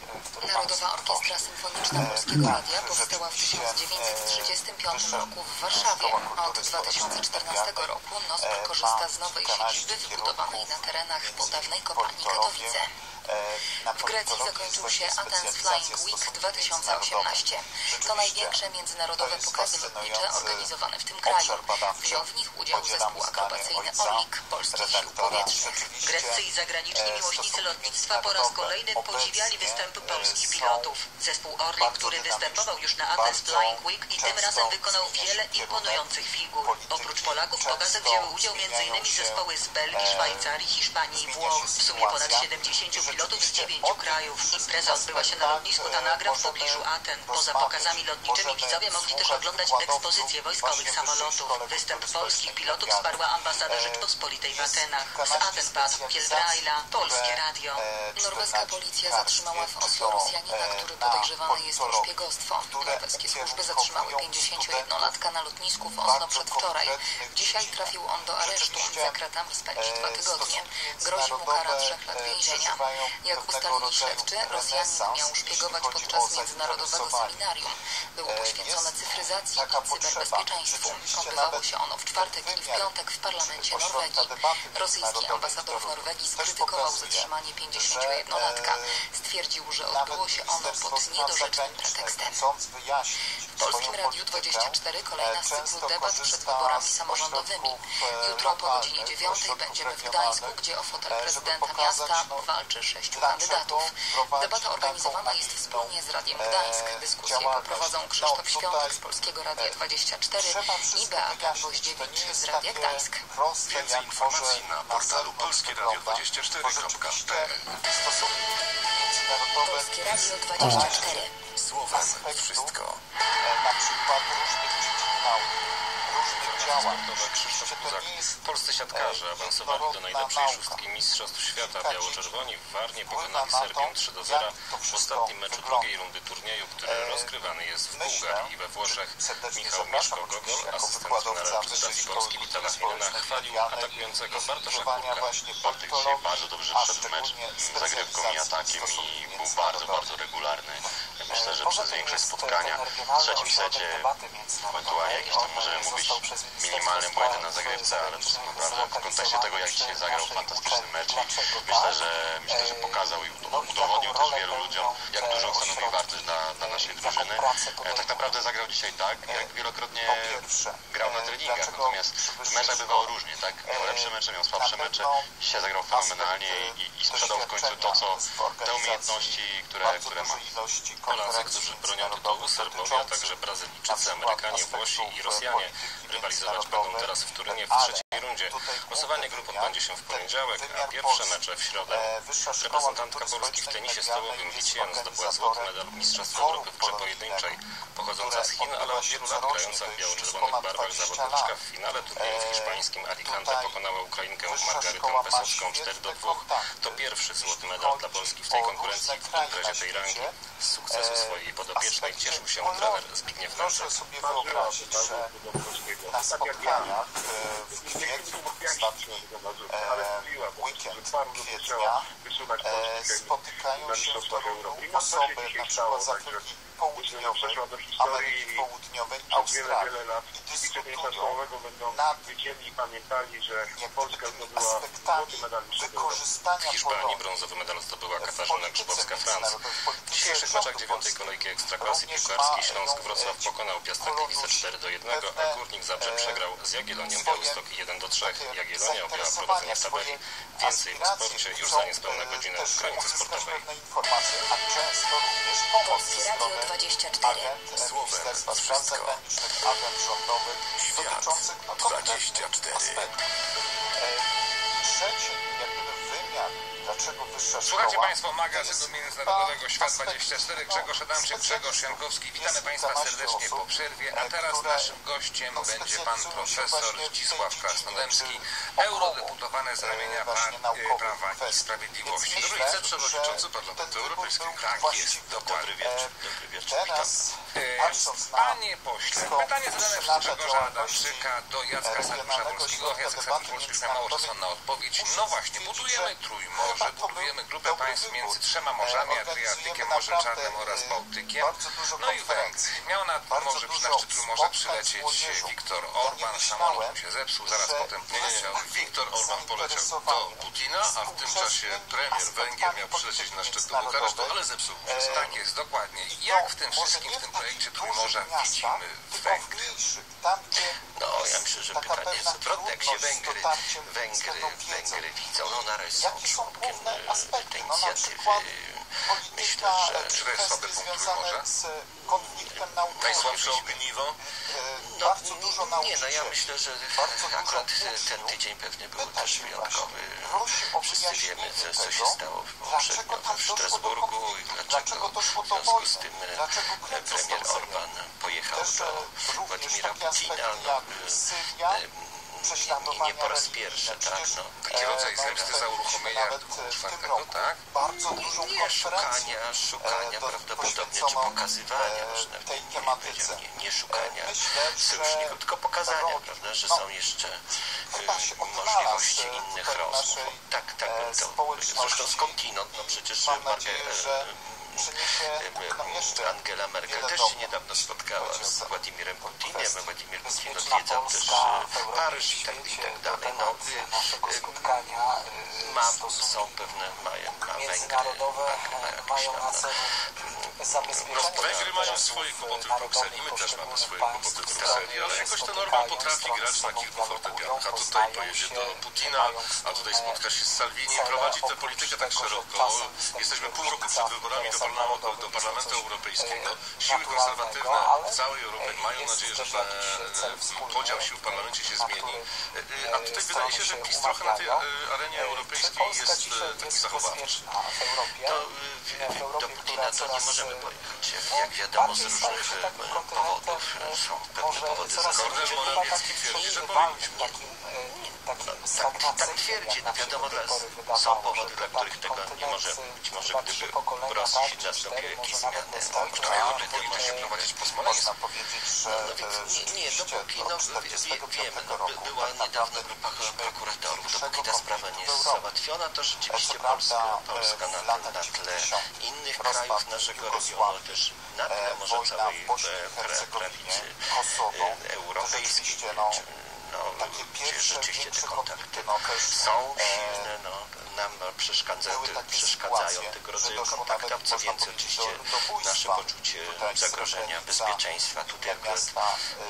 Narodowa Orkiestra Symfoniczna Polskiego Radia powstała w 1935 roku w Warszawie. Od 2014 roku NOSPR korzysta z nowej siedziby wybudowanej na terenach po dawnej kopalni Katowice. W Grecji zakończył się Athens Flying Week 2018. To największe międzynarodowe pokazy lotnicze organizowane w tym kraju. Wziął w nich udział zespół akrobacyjny Orlik Polskich Sił Powietrznych. Greccy i zagraniczni miłośnicy lotnictwa po raz kolejny podziwiali występy polskich pilotów. Zespół Orlik, który występował już na Athens Flying Week i tym razem wykonał wiele imponujących figur. Oprócz Polaków w pokazach wzięły udział m.in. zespoły z Belgii, Szwajcarii, Hiszpanii i Włoch. W sumie ponad 70 pilotów z dziewięciu krajów. Impreza odbyła się na lotnisku Tanagra w pobliżu Aten. Poza pokazami lotniczymi widzowie mogli też oglądać ekspozycję wojskowych samolotów. Występ polskich pilotów wsparła ambasada Rzeczpospolitej w Atenach. Z Aten padł Piel Braila, Polskie Radio. Norweska policja zatrzymała w Oslo Rosjanina, który podejrzewany jest o szpiegostwo. Norweskie służby zatrzymały 51-latka na lotnisku w Oslo przedwczoraj. Dzisiaj trafił on do aresztu. Za kratami spędzi dwa tygodnie. Grozi mu kara trzech lat więzienia. Jak ustalili śledczy, Rosjanin miał szpiegować podczas międzynarodowego seminarium. Było poświęcone cyfryzacji i cyberbezpieczeństwu. Odbywało się ono w czwartek i w piątek w parlamencie Norwegii. Rosyjski ambasador w Norwegii skrytykował zatrzymanie 51-latka. Stwierdził, że odbyło się ono pod niedorzecznym pretekstem. W Polskim Radiu 24 kolejna z cyklu debat przed wyborami samorządowymi. Jutro po godzinie 9 będziemy w Gdańsku, gdzie o fotel prezydenta miasta walczy sześciu kandydatów. Debata organizowana jest wspólnie z Radiem Gdańsk. Dyskusję poprowadzą Krzysztof Świątek z Polskiego Radia 24 i Beata Woździewicz z Radia Gdańsk. Więcej informacji na portalu polskieradio24.pl Polskie Radio 24. Słowem wszystko. na przykład różnych dziedzin nauki, Sportowe Krzysztof Kuzak. Polscy siatkarze awansowali do najlepszej szóstki Mistrzostw Świata. Biało-czerwoni w Warnie pokonali Serbię 3 do 0 w ostatnim meczu drugiej rundy turnieju, który rozgrywany jest w Bułgarii i we Włoszech. Michał Mieszko-Gogol, asystent trenera reprezentacji Polski Witala Chmielna, chwalił atakującego Bartosza Kurka. Bartek dzisiaj bardzo dobrze wszedł w mecz zagrywką i atakiem i był bardzo, bardzo regularny. Myślę, że przez większość spotkania w trzecim secie ewentualnie jakieś tam możemy mówić minimalne błędy na zagrywce, ale to tak naprawdę w kontekście tego, jak dzisiaj zagrał fantastyczny mecz i myślę, że myślę, że pokazał i udowodnił też wielu ludziom, jak dużą stanowi wartość dla, dla naszej drużyny. E, Tak naprawdę zagrał dzisiaj tak, jak wielokrotnie grał na treningach, natomiast w meczach bywało różnie, tak? Miał lepsze mecze, miał słabsze mecze. Dzisiaj zagrał fenomenalnie i, i sprzedał w końcu to, co te umiejętności, które, które ma. Polacy, którzy bronią tytułu, Serbowie, a także Brazylijczycy, Amerykanie, Włosi i Rosjanie. rywalizować będą teraz w Turynie w trzeciej rundzie. Losowanie grup odbędzie się w poniedziałek, a pierwsze mecze w środę. Reprezentantka Polski w tenisie stołowym Wicien zdobyła złoty medal Mistrzostw Europy w grze pojedynczej. Pochodząca z Chin, ale od wielu lat grająca w biało-czerwonych barwach zawodniczka w finale turnieju w hiszpańskim Alicante pokonała Ukrainkę Margarytę Pesowską 4 do 2. To pierwszy złoty medal dla Polski w tej konkurencji w imprezie tej rangi. Z sukcesu swojej podopiecznej cieszył się trener Zbigniew Nęcek. Proszę sobie wyobrazić, że na spotkaniach e, w ostatni e, weekend kwietnia, e, spotykają się w Toruniu osoby na przykład z Afryki Południowej, Ameryki Południowej, Australii i dyskutują nad niektórymi aspektami wykorzystania W Hiszpanii brązowy medal zdobyła w Katarzyna Grzybowska-Franc. w dzisiejszych meczach dziewiątej kolejki Ekstraklasy piłkarskiej Śląsk Wrocław e, pokonał Piastrę 4 do 1, a Górnik Zabrze przegrał z Jagiellonią Białystok 1 do 3. Jagiellonia objęła prowadzenie w tabeli. Więcej w sporcie już za niespełna godzinę w kronice sportowej. pewne informacje, a często również pomoc Polskie Radio 24. agent Słowem wszystko. Agent no, konkretnych 24. aspektów. Trzeci dlaczego wyższa Słuchajcie szkoła, Państwo to magazynu Międzynarodowego Świat aspekty. 24. No, Grzegorz Adamczyk, Grzegorz Jankowski. Witamy Państwa serdecznie po przerwie, a teraz naszym gościem no, będzie Pan Profesor Zdzisław Krasnodębski, czy eurodeputowany z ramienia e, Prawa i. Sprawiedliwości. Więc Dobry wieczór, przewodniczący Parlamentu Europejskiego. Tak jest. E, Dobry wieczór, witam. Teraz, E, na Panie pośle, pytanie zadane przez Grzegorza Adamczyka do Jacka Sarkusza-Wolskiego. środka Jacek debaty Sarkusz-Wolski ma mało czasu na odpowiedź. No właśnie, budujemy Trójmorze, budujemy grupę państw między trzema morzami, Adriatykiem, Morzem Czarnym oraz Bałtykiem. No i Węgry. Miał na morze, na szczyt Trójmorza przylecieć Viktor Orban, samolot mu się zepsuł, zaraz potem poleciał. Viktor Orban poleciał do Putina, a w tym czasie premier Węgier miał przylecieć na szczyt do Bukaresztu, ale zepsuł mu się Tak jest, dokładnie. Jak w tym wszystkim, w tym projekcie Trójmorza widzimy Węgry? No, ja myślę, że pytanie jest odwrotne. Jak się Węgry, Węgry, Węgry widzą, no na razie są członkiem e, tej inicjatywy. Myślę, że... Czy to jest słaby punkt Trójmorza? Najsłabsze ogniwo? No, nie, no ja myślę, że akurat ten tydzień pewnie był też wyjątkowy. Wszyscy wiemy, co, co się stało poprzednio w Strasburgu i dlaczego w związku z tym e, premier Orban pojechał do Władimira Putina. No, e, nie, nie po raz pierwszy, tak? No. Taki rodzaj zemsty za uruchomienia czwartego, tak? Nie, szukania, szukania prawdopodobnie, czy pokazywania, nawet nie, nie powiedział, nie, nie szukania sojuszników, tylko pokazania, prawda, że są jeszcze y, możliwości innych rozmów. Tak, tak bym to. Zresztą skądinąd, no przecież Marge, Angela Merkel też się niedawno spotkała z Władimirem Putinem. Władimir Putin odwiedzał też Paryż i tak, i tak dalej. No, ma, są pewne, ma, ma Węgry, ma, ma jakieś tam, No, Węgry mają swoje kłopoty w Brukseli, my też mamy swoje kłopoty w Brukseli, ale jakoś ten Orban potrafi grać na kilku fortepianach, a tutaj pojedzie do Putina, a tutaj spotka się z Salvini i prowadzi tę politykę tak szeroko. Jesteśmy pół roku przed wyborami do Do Parlamentu Europejskiego. Siły konserwatywne w całej Europie mają nadzieję, że ten podział sił w parlamencie się zmieni. A tutaj wydaje się, że PiS trochę na tej arenie europejskiej jest taki zachowawczy. To do Putina to nie możemy pojechać. Jak, wiadomo z różnych powodów są pewne powody Kornel Morawiecki twierdzi, że powinniśmy. Tak, tak twierdzi, no wiadomo, dla, są powody, dla których tego nie może być. Może gdyby w Rosji nastąpiły jakieś zmiany, To miałoby politycznie prowadzić po Smoleńsku. no, no więc nie, nie, dopóki, no wie, wiemy, no, by, była niedawno grupa prokuratorów, dopóki ta sprawa nie jest załatwiona, to rzeczywiście Polska, Polska na, na, tle innych krajów naszego regionu, też na tle może całej e, prawicy e, europejskiej, no, gdzie rzeczywiście te kontakty. są silne, no, nam przeszkadzają, przeszkadzają tego rodzaju kontakty, a co więcej oczywiście nasze poczucie zagrożenia bezpieczeństwa tutaj akurat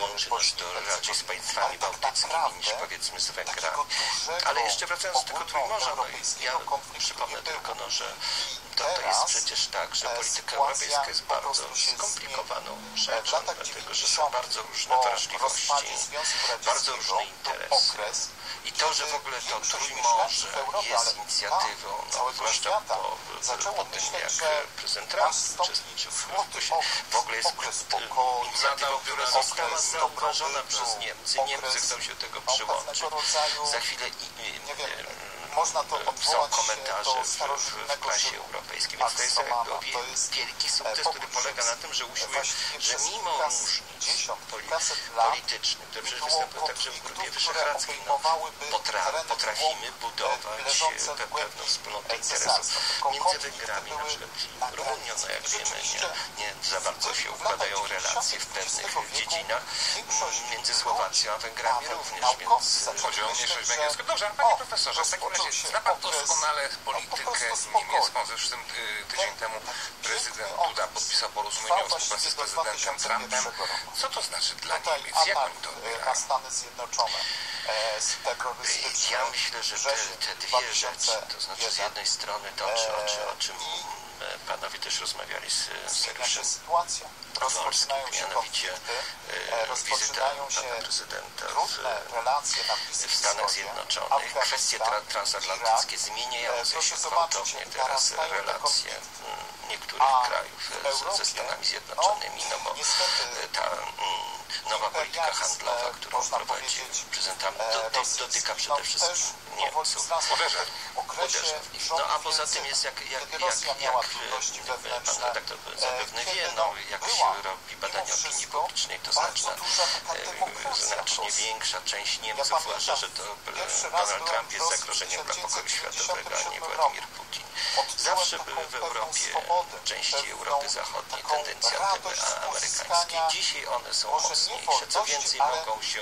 łączy nas to raczej z państwami bałtyckimi niż powiedzmy z Węgrami. Ale jeszcze wracając do tego Trójmorza, no, ja przypomnę tylko, no, że to, to jest przecież tak, że polityka europejska jest bardzo skomplikowaną rzeczą, dlatego że są bardzo różne wrażliwości, bardzo różne interesy. I to, że w ogóle to Trójmorze jest inicjatywą, no, zwłaszcza po, po tym, jak prezydent Trump uczestniczył w procesie, w ogóle jest inicjatywą, która została zauważona przez Niemcy. Niemcy chcą się do tego przyłączyć. Za chwilę i, i, są komentarze w, w, prasie europejskiej, więc to jest jakby wielki sukces, który polega na tym, że usiłuje, że mimo różnic politycznych, które przecież występują także w grupie wyszehradzkiej, no, potra, potrafimy budować pewną wspólnotę interesów. Między Węgrami na przykład Rumunią, no jak wiemy, nie, nie za bardzo się układają relacje w pewnych dziedzinach. Między Słowacją a Węgrami również, więc... Chodzi o mniejszość węgierską. Dobrze, panie profesorze, w takim razie zna pan doskonale politykę niemiecką. Zresztą tydzień temu prezydent Duda podpisał porozumienie o współpracy z prezydentem Trumpem. Co to znaczy dla Niemiec? Jak oni to odbierają? Ja myślę, że te, te dwie rzeczy, to znaczy z jednej strony to, czy, o, czy, o czym panowie też rozmawiali z Sergiuszem Wolskim, mianowicie wizyta pana prezydenta w, w Stanach Zjednoczonych. Kwestie tra transatlantyckie zmieniające się gwałtownie teraz relacje niektórych krajów ze Stanami Zjednoczonymi, no bo ta nowa polityka handlowa, którą prowadzi prezydent Trump, do, do, dotyka przede wszystkim Niemców. Uderza. Uderza w nich. No a poza tym jest jak, jak, jak, jak pan redaktor zapewne wie, no jak się robi badania opinii publicznej, to znaczna, znacznie większa część Niemców uważa, że to Donald Trump jest zagrożeniem dla pokoju światowego, a nie Władimir Putin. Zawsze były w Europie, części Europy Zachodniej tendencje antyamerykańskie. Dzisiaj one są mocniejsze. Co więcej, mogą się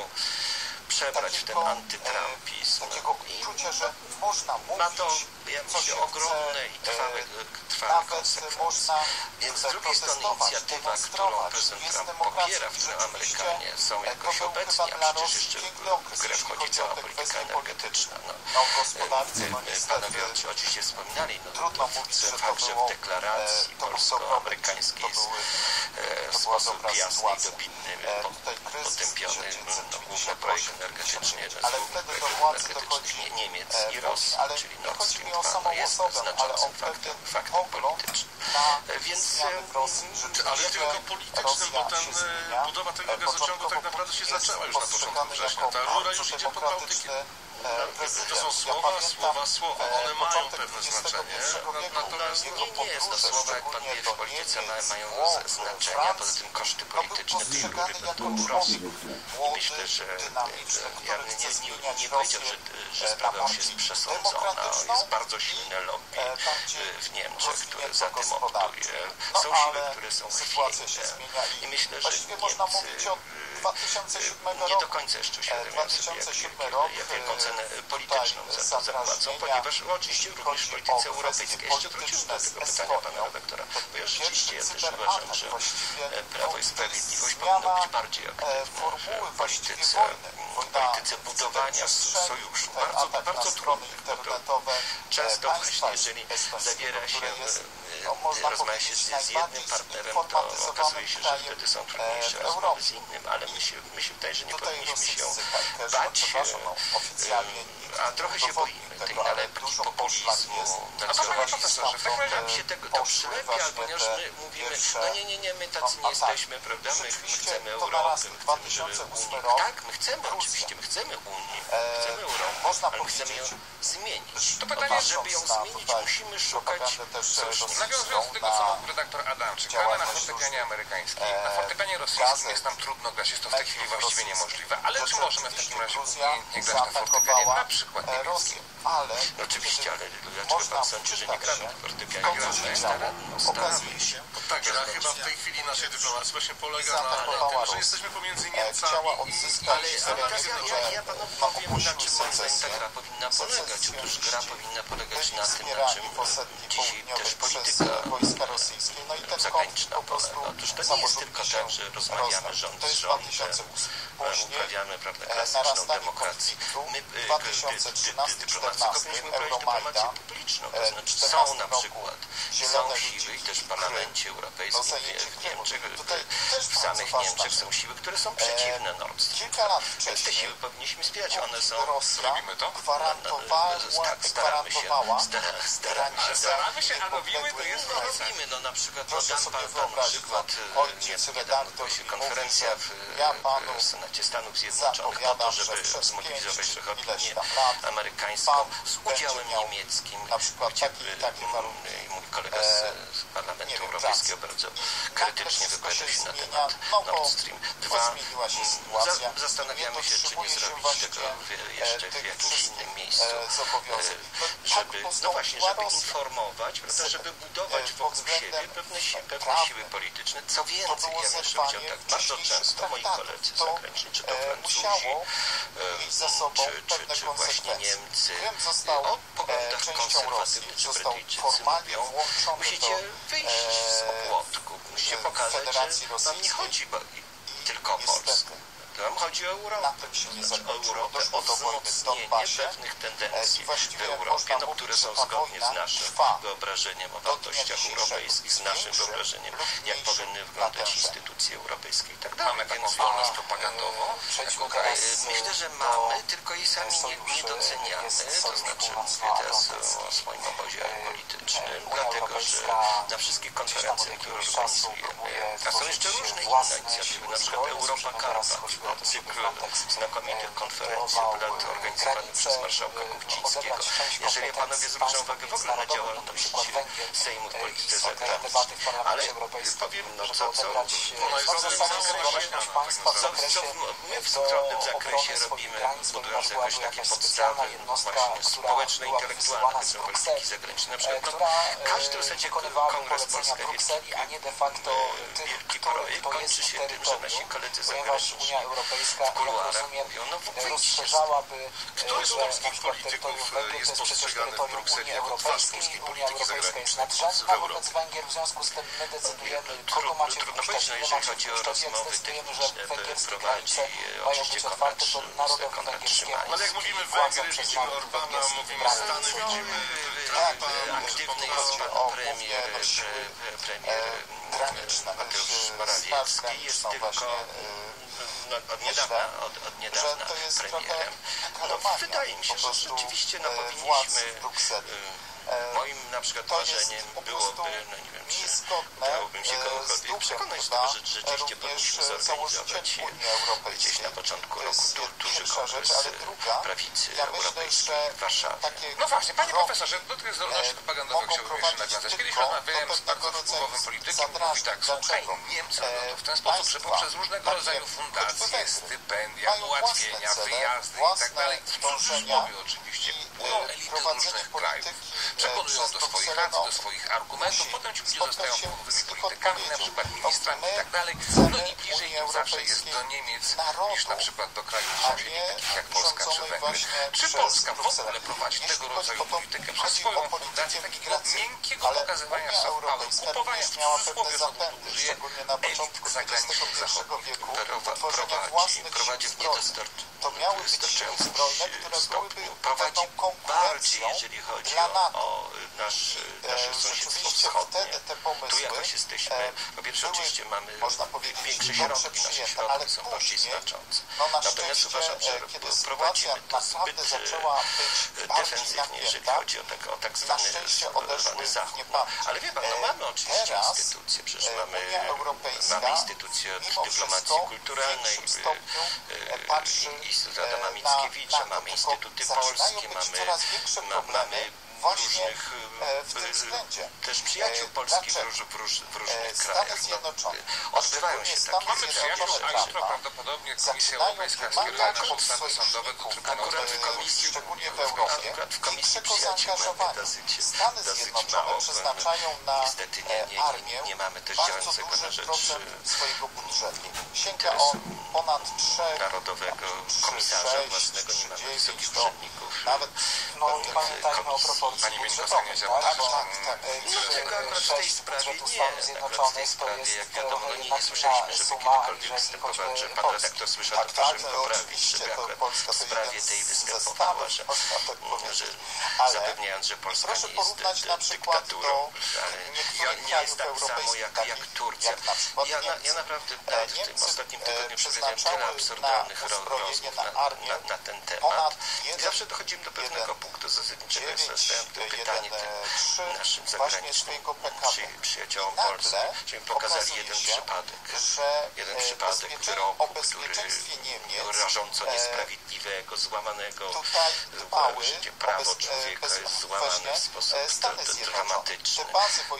przebrać w ten antytrumpizm. I ma to, ja myślę, ogromne i trwałe, trwałe konsekwencje. Więc z drugiej strony inicjatywa, którą prezydent Trump popiera, w którym Amerykanie są jakoś obecni, a przecież jeszcze w grę wchodzi cała polityka energetyczna. No, panowie oczywiście wspominali, no, fakt, że w deklaracji polsko-amerykańskiej jest w sposób jasny i dobitny potępiony no, główny projekt energetyczny, jeden z głównych projektów energetycznych Niemiec i Rosji, czyli Nord Stream 2, no jest znaczącym faktem, faktem politycznym. Więc, ale tylko politycznym, bo ten, budowa tego gazociągu tak naprawdę się zaczęła już na początku września. Ta rura już idzie pod Bałtykiem. To są słowa, słowa, słowa. One mają pewne znaczenie. Natomiast... Nie, nie jest to słowa, jak pan wie, w polityce mają znaczenia, poza tym koszty polityczne tej rury będą rosły. I myślę, że ja nie, nie, nie powiedział, że, że sprawa już jest przesądzona. Jest bardzo silne lobby w Niemczech, które za tym optuje. Są siły, które są chwiejne. I myślę, że Niemcy nie do końca jeszcze uświadamiają sobie, jak, jak, jak wielką cenę polityczną za to zapłacą, ponieważ oczywiście również w polityce europejskiej, jeszcze wrócimy do tego pytania pana redaktora, bo ja rzeczywiście ja też uważam, że Prawo i Sprawiedliwość powinno być bardziej aktywne w polityce, polityce budowania sojuszu, bardzo, bardzo trudnych, bo to często właśnie, jeżeli zawiera się rozmawia się z, z jednym partnerem, to okazuje się, że wtedy są trudniejsze rozmowy z innym, ale my się, my się wydaje, że nie powinniśmy się bać, a trochę się boimy tej nalepki populizmu, nam się tego to przylepia, ponieważ my mówimy, no nie, nie, nie, my tacy nie jesteśmy, prawda, my, my chcemy Europy, my chcemy, żeby Unię, tak, my chcemy oczywiście, my chcemy Unię, chcemy Europę, ale my chcemy ją zmienić. To pytanie, żeby ją zmienić, musimy szukać sojuszników. Nawiązując do tego, co mówił redaktor Adamczyk, gramy na fortepianie amerykańskim, na fortepianie rosyjskim jest nam trudno grać, jest to w tej chwili właściwie niemożliwe, ale czy możemy w takim razie umiejętnie grać na fortepianie, na przykład niemieckim? Oczywiście, ale dlaczego pan sądzi, że nie gramy na fortepianie? Gramy, staramy się. Ta gra chyba w tej chwili naszej dyplomacji właśnie polega na tym, że jesteśmy pomiędzy Niemcami i... Ale, ja, panowie powiem, na czym moim zdaniem ta gra powinna polegać. Otóż gra powinna polegać na tym, na czym dzisiaj też polityka zagraniczna polega. Otóż to nie jest tylko tak, że rozmawiamy rząd z rządem, uprawiamy prawda, klasyczną demokrację. My, dyplomacji, powinniśmy prowadzić dyplomację publiczną. To znaczy są na przykład, są siły i też w Parlamencie Europejskim, w Niemczech, w samych Niemczech są siły, które są przeciwne Nord Stream. Te siły powinniśmy wspierać. One są... Robimy to? Tak, staramy się. Staramy się. Staramy się, a robimy, to jest no, robimy. No na przykład, no, dam pan, pan przykład, niedawno odbyła się konferencja w, w Senacie Stanów Zjednoczonych po to, żeby zmobilizować trochę opinię amerykańską z udziałem niemieckim, gdzie mój kolega z, z Parlamentu Europejskiego bardzo krytycznie wypowiadał się na temat Nord Stream 2. Za, zastanawiamy się, czy nie zrobić tego jeszcze w jakimś innym miejscu, żeby, no właśnie, żeby informować, prawda, żeby budować wokół siebie pewne, pewne siły polityczne. Co więcej, ja bym jeszcze powiedział tak, bardzo często moi koledzy zagraniczni, czy to Francuzi, czy, czy, czy właśnie Niemcy, o poglądach konserwatywnych, czy Brytyjczycy mówią, musicie wyjść z opłotku, musicie pokazać, że wam nie chodzi tylko o Polskę. Nam chodzi o Europę, znaczy o Europę, o wzmocnienie pewnych tendencji w Europie, no, które są zgodnie z naszym wyobrażeniem o wartościach europejskich, z naszym wyobrażeniem, jak powinny wyglądać instytucje europejskie i tak dalej. Mamy taką zdolność propagandową? Myślę, że mamy, tylko jej sami nie, nie doceniamy. To znaczy, mówię teraz o swoim obozie politycznym, dlatego, że na wszystkich konferencjach, które organizujemy, a są jeszcze różne inne inicjatywy, na przykład Europa Karpat, cykl znakomitych konferencji lat organizowanych przez marszałka Kuchcińskiego. Jeżeli panowie zwrócą uwagę w ogóle na działalność Sejmu w polityce zagranicznej, ale powiem, no co, co, co, no co my w skromnym zakresie robimy, budując jakieś takie podstawy właśnie społeczne, intelektualne do polityki zagranicznej. Na przykład no, każdy w zasadzie Kongres Polska y, Wielki, wielki projekt kończy się tym, że nasi koledzy zagraniczni. Europejska, no rozszerzałaby Który z polskich jest e, postrzegany w Brukseli jako twarz polskiej polityki zagranicznej w Europie? Węgier, w związku z tym my decydujemy, no, kogo macie Trudno powiedzieć, no jeżeli chodzi o rozmowy techniczne, te prowadzi oczywiście Konrad Szymański. No, ale jak mówimy Węgry, widzimy Orbana, mówimy Stany, widzimy Trumpa, aktywny jest pan premier, e, premier e, Mateusz Morawiecki, jest tylko od niedawna, od, od niedawna że to jest premierem. No, wydaje mi się, że rzeczywiście no, powinniśmy e, Moim na przykład to marzeniem byłoby, no nie wiem, czy udałoby się kogokolwiek przekonać do tego, że rzeczywiście powinniśmy zorganizować gdzieś na początku roku. du duży kongres e, prawicy europejskiej w Warszawie. No właśnie, panie profesorze, do tych zdolności propagandowych chciałbym jeszcze nawiązać. Kiedyś rozmawiałem z bardzo wpływowym politykiem, mówi tak, słuchaj, Niemcy robią w ten sposób, że poprzez różnego rodzaju fundacje, stypendia, ułatwienia, wyjazdy i tak dalej, w cudzysłowie oczywiście, elity z różnych krajów. Przekonują do swoich racji, do swoich argumentów, potem ci ludzie zostają wpływowymi politykami, na przykład ministrami i tak dalej. No i bliżej im zawsze jest do Niemiec niż na przykład do krajów sąsiednich, takich jak Polska czy Węgry. Czy Polska w ogóle prowadzi tego rodzaju politykę przez swoją fundację takiego miękkiego pokazywania soft kupowania w cudzysłowie, znowu użyję, elit zagranicznych zachodnich, prowadzi, prowadzi, prowadzi niedostarczających się stopniu, prowadzi tak, konkurencją bardziej, dla NATO. O, o nasz, e, nasze sąsiedztwo wschodnie. Wtedy te pomysły tu jakoś jesteśmy, po pierwsze oczywiście mamy można powiedzieć, większe środki, nasze środki są bardziej znaczące. No na Natomiast uważam, że kiedy prowadzimy to zbyt e, defensywnie, jeżeli chodzi o tak, o tak zwany, zwany zachód. No, ale wie pan, no mamy oczywiście teraz, instytucje, przecież mamy, mamy instytucje od dyplomacji kulturalnej, Instytut e, Adama Mickiewicza, mamy instytuty polskie, mamy coraz większe problemy właśnie e, w e, tym względzie. E, też przyjaciół polskich w różnych, różnych Stany no, Zjednoczone, odbywają się Stany takie Zjednoczone, a jutro prawdopodobnie Komisja Europejska skieruje nasze ustawy sądowe do Trybunału Sprawiedliwości, szczególnie w Europie. Akurat w Komisji Przyjaciół mamy dosyć, Stany dosyć mało. Przeznaczają na Niestety nie, nie, armię nie mamy też działającego na rzecz swojego budżetu. Sięga on ponad 3, narodowego komisarza własnego, nie mamy wysokich urzędników nawet. No i e, pamiętajmy o proporcji budżetowej, tak? tak, No tylko akurat w tej sprawie nie, akurat w tej sprawie, jak wiadomo, no nie, nie że znaczy, pan redaktor słyszał tak, tak, że poprawi, żeby akurat w sprawie tej występowała, że, że zapewniając, że Polska nie jest dyktaturą, ale ja nie jest tak samo jak, Turcja. Ja, na, ja naprawdę nawet w ostatnim tygodniu przeczytałem absurdalnych rozmów na, na, na ten temat. I zawsze dochodzi Dochodzimy do pewnego punktu zasadniczego. Jest następne pytanie tym naszym zagranicznym przy, przyjaciołom Polski, żeby pokazali jeden przypadek. Jeden przypadek wyroku, który rażąco niesprawiedliwego, złamanego mały, życie, prawo człowieka jest złamane w sposób dramatyczny.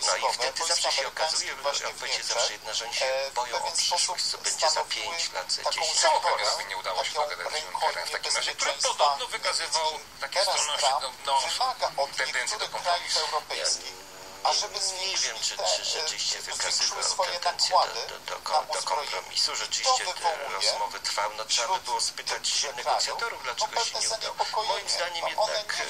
No i wtedy zawsze się okazuje, odpowiedź jest zawsze jedna, że oni się boją o przyszłość, co będzie za 5 lat, za 10 lat. Czemu nie udało się w takim razie, który podobno wykazywał taka strona no, wymaga od tendencji do kompromisu. europejskich a żeby zwiększyć nie wiem, czy, czy rzeczywiście wykazywał swoje nakłady do, do, do, do kompromisu. Rzeczywiście te rozmowy trwały. No, trzeba by było spytać się negocjatorów, dlaczego się nie udało. Moim zdaniem jednak e,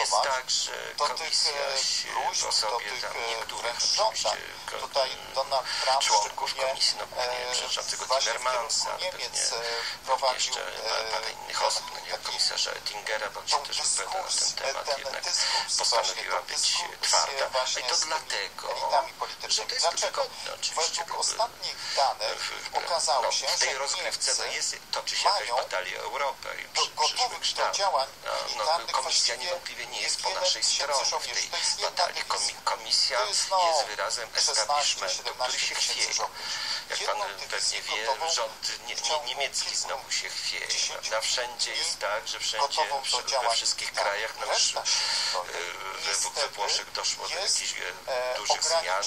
jest tak, że komisja się w osobie tam niektórych oczywiście tutaj mm, Donald Trump, członków komisji, no pewnie przewodniczącego Timmermansa, pewnie, pewnie jeszcze parę innych osób, no nie, komisarza Ettingera, bo się też wypowiada na ten temat, jednak postanowiła być twarda. No i to dlatego, że to jest oczywiście, bo ostatnich danych okazało no, się, w tej że rozgrywce no jest, toczy się jakaś batalia o Europę i przy, gotowych do działań No, no, komisja niewątpliwie nie jest po naszej stronie w tej batalii. Komi- Komisja jest, no, jest wyrazem 16, establishmentu, który 17 się chwieje. Jak pan pewnie wie, rząd nie, nie, niemiecki znowu się chwieje. Prawda? Wszędzie jest tak, że wszędzie, we wszystkich krajach, no już we, we Włoszech doszło do jakichś dużych zmian.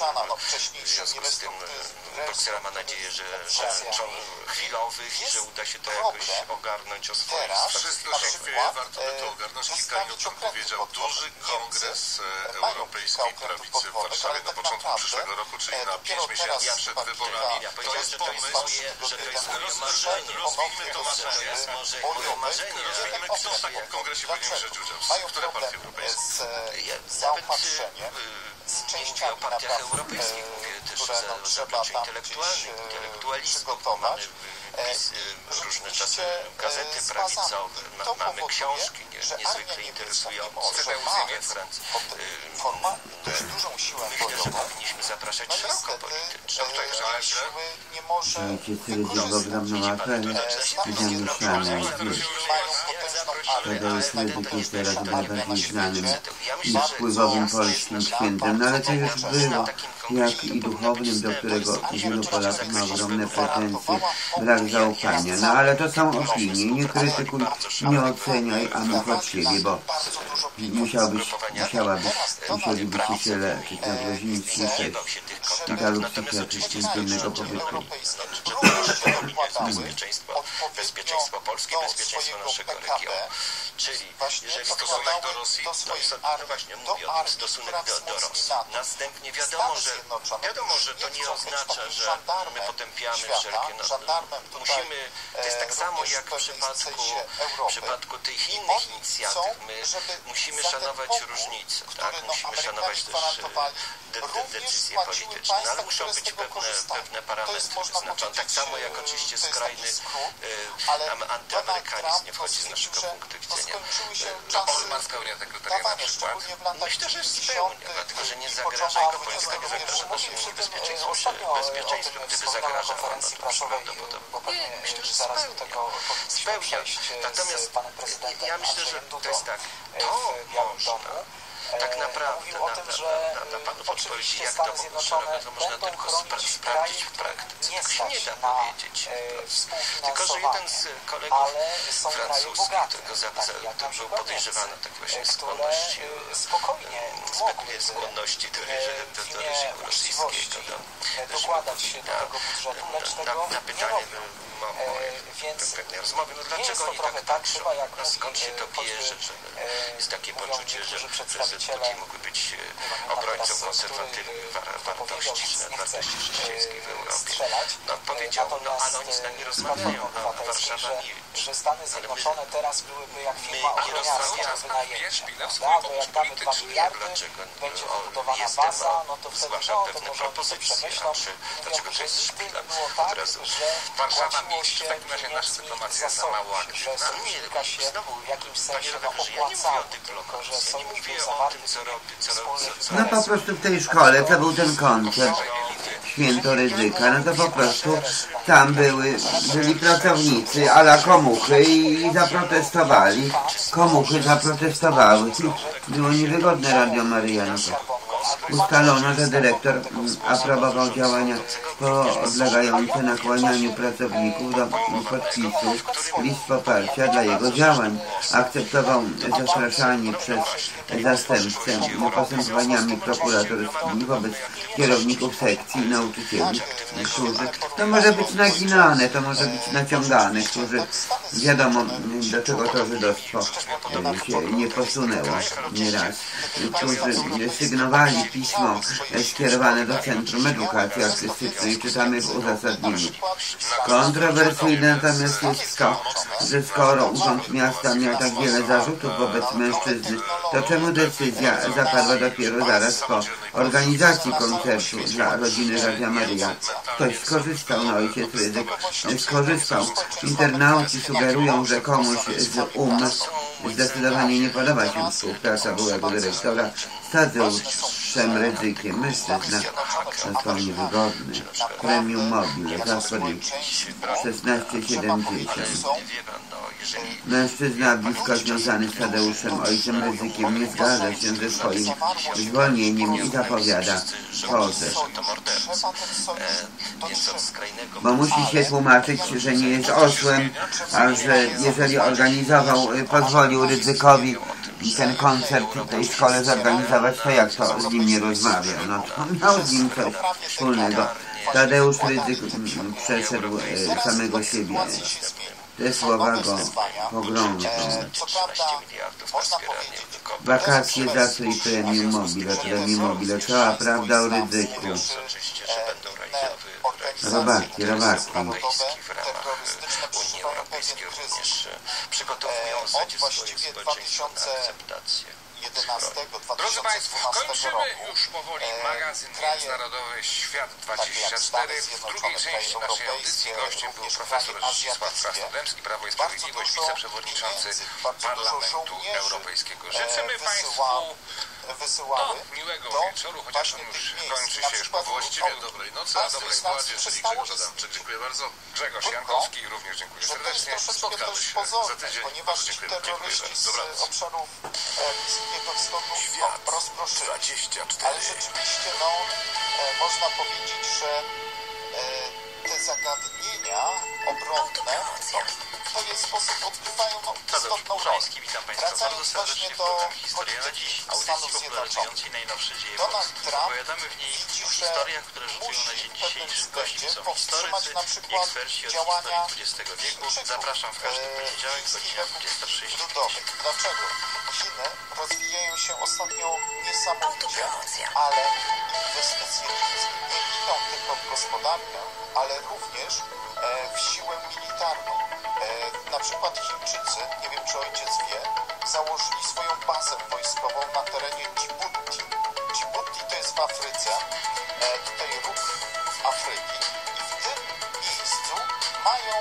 W związku z tym Bruksela ma nadzieję, że, że chwilowych i że uda się to jakoś ogarnąć, oswoić. Wszystko się chwieje, warto by to ogarnąć. Kilka minut pan powiedział, duży kongres Europejskiej Prawicy w Warszawie na początku przyszłego roku, czyli na 5 miesięcy przed wyborami. To jest pomysł. że to jest moje marzenie. Rozwijmy to marzenie. moje marzenie. Rozwijmy, kto w takim kongresie powinien wziąć udział? Które partie europejskie? Ja nawet y, nie mówię o partiach europejskich, mówię też za zapleczu intelektualnym, intelektualistów. Mamy y, różne czasy gazety prawicowe, ma, mamy książki nie, niezwykle interesujące. We Francji. Y, Myślę, że powinniśmy zapraszać szeroko politycznie. Słuchajcie, Syryzy Bogdan Nowaka, zamyślane Tadeusz Rydyk jest teraz najbardziej znanym i wpływowym polskim świętem, no ale to już było, jak i duchownym, do którego wielu Polaków ma ogromne pretensje, brak zaufania. No ale to są opinie, nie krytykuj, nie oceniaj, a mów siebie, bo musiałbyś, musiałabyś, musielibyście się leczyć na groźnicy 6 szpitalu psychiatrycznym pilnego pobytu. Bezpieczeństwo, bezpieczeństwo Polski, bezpieczeństwo naszego regionu. Czyli jeżeli Stosunek do Rosji? no, jest- no właśnie mówię o tym stosunek do, do Rosji. Następnie wiadomo, że wiadomo, że to nie oznacza, że my potępiamy wszelkie no, musimy, to jest tak samo jak w przypadku, w przypadku tych innych inicjatyw, my musimy szanować różnice, tak? Musimy szanować też e, de, de, decyzje polityczne, no, ale muszą być pewne, pewne parametry wyznaczone. Tak samo jak oczywiście skrajny e, am- antyamerykanizm nie wchodzi z naszego punktu widzenia. Orban spełnia te kryteria na przykład? Myślę, że spełnia, dlatego że nie zagraża jego Polska, nie zagraża naszemu bezpieczeństwu, bezpieczeństwu. Gdyby zagrażała, no to już prawdopodobnie. Nie, myślę, że spełnia. Spełnia. Natomiast ja myślę, że to jest tak, to można tak naprawdę na, na, na, na panów odpowiedzi, jak to szeroko, to można tylko spra sprawdzić w praktyce. Tego się nie da powiedzieć wprost. Tylko, że jeden z kolegów francuskich, którego za, za, to był podejrzewany tak właśnie skłonności, spekuluje skłonności do, reży- do, do reżimu rosyjskiego, do reżimu. Na, na, na pytanie mo- moje pewnej rozmowy, no dlaczego oni tak patrzą, no skąd się to bierze, że jest takie poczucie, że prezydent Putin mógłby być e, obrońcą konserwatywnych war- wartości, wartości chrześcijańskich w Europie. No powiedział, no ale oni z nami rozmawiają, no, Warszawa milczy. że Stany Zjednoczone teraz byłyby jak My firma nie ochroniarska swój Prawda? Pomysł jak damy 2 polityczny. miliardy, będzie wybudowana baza, no to wtedy no, to może oni to przemyślą. dlaczego to jest nie szpilem? było Od tak, razu że Warszawa milczy, się w takim razie nasza dyplomacja za jest za mało aktywna. że No nie, znowu, w jakimś panie sensie no, redaktorze, ja nie mówię o dyplomacji, że ja nie mówię o tym, co robi, co robi, co, co No po prostu w tej szkole, co był ten koncert Święto Ryzyka, no to po prostu tam były, byli pracownicy ala komuchy i zaprotestowali. Komuchy zaprotestowały. Było niewygodne Radio Maryja. No ustalono, że dyrektor mm, aprobował działania podlegające nakłanianiu pracowników do podpisu list poparcia dla jego działań. Akceptował zastraszanie przez zastępcę postępowaniami prokuratorskimi wobec kierowników sekcji i nauczycieli, którzy to może być naginane, to może być naciągane, którzy wiadomo do czego to żydostwo e, się nie posunęło nieraz, którzy sygnowali pismo e, skierowane do Centrum Edukacji Artystycznej, czytamy w uzasadnieniu. Kontrowersyjne natomiast jest to, że skoro Urząd Miasta miał tak wiele zarzutów wobec mężczyzny, to czemu decyzja zapadła dopiero zaraz po organizacji koncertu dla rodziny Radia Maryja? Ktoś skorzystał, no ojciec Ryzyk skorzystał. Internauci sugerują, że komuś z UM zdecydowanie nie podoba się współpraca byłego dyrektora z Tadeuszem Ryzykiem. Mężczyzna zupełnie wygodny. Premium Mobile, Zapory 1670. Mężczyzna blisko związany z Tadeuszem Ojcem Ryzykiem nie zgadza się ze swoim zwolnieniem i zapowiada pozew. Bo musi się tłumaczyć, że nie jest osłem, a że jeżeli organizował, y, pozwolił Rydzykowi ten koncert w tej szkole zorganizować, to jak to z nim nie rozmawia? No to miał z nim coś wspólnego. Tadeusz Rydzyk mm, przeszedł y, samego siebie. Te słowa go pogrążą. Wakacje zasu i premium mobile, premium mobile. Cała prawda o Rydzyku. Robaki, robaki. Unii Europejskiej również przygotowują w zasadzie swoje społeczeństwo na akceptację. 11, Drodzy Państwo, 2012 kończymy już powoli e, magazyn międzynarodowy Świat takie jak 24. Stany W drugiej części naszej audycji gościem był profesor Zdzisław. Krasnodębski, Prawo i Sprawiedliwość, wiceprzewodniczący Parlamentu Europejskiego. e, Życzymy Państwu wysyłały no, miłego do wieczoru, chociaż on już kończy się już powłościwie. Dobrej nocy, a dobrej gładzie, czyli Grzegorz Adamczyk. Dziękuję bardzo. Grzegorz Jankowski również dziękuję serdecznie. Spotkamy się za tydzień. ponieważ dziękuję. Dziękuję terroryści bardzo. z obszarów e, Bliskiego Wschodu no, rozproszyli. Ale rzeczywiście no, e, można powiedzieć, że e, te zagadnienia obronne no, w pewien sposób odgrywają no, istotną rolę. witam Państwa bardzo Wracając właśnie serdecznie w do polityki dziś, Stanów Zjednoczonych. popularyzującej najnowsze dzieje Donald. Trump Opowiadamy w niej widzi, o że historiach, które na musi dzień w pewnym dzisiejszy. względzie powstrzymać historycy na przykład eksperci od działania historii XX wieku. Chińczyków, Zapraszam w każdy e, poniedziałek, chińskich godzina 23.30. ludowych. Dlaczego? Chiny rozwijają się ostatnio niesamowicie, ale inwestycje chińskie nie idą tylko w gospodarkę, ale również e, w siłę militarną. Na przykład Chińczycy, nie wiem czy ojciec wie, założyli swoją bazę wojskową na terenie Djibouti. Djibouti to jest w Afryce, e, tutaj róg Afryki i w tym miejscu mają,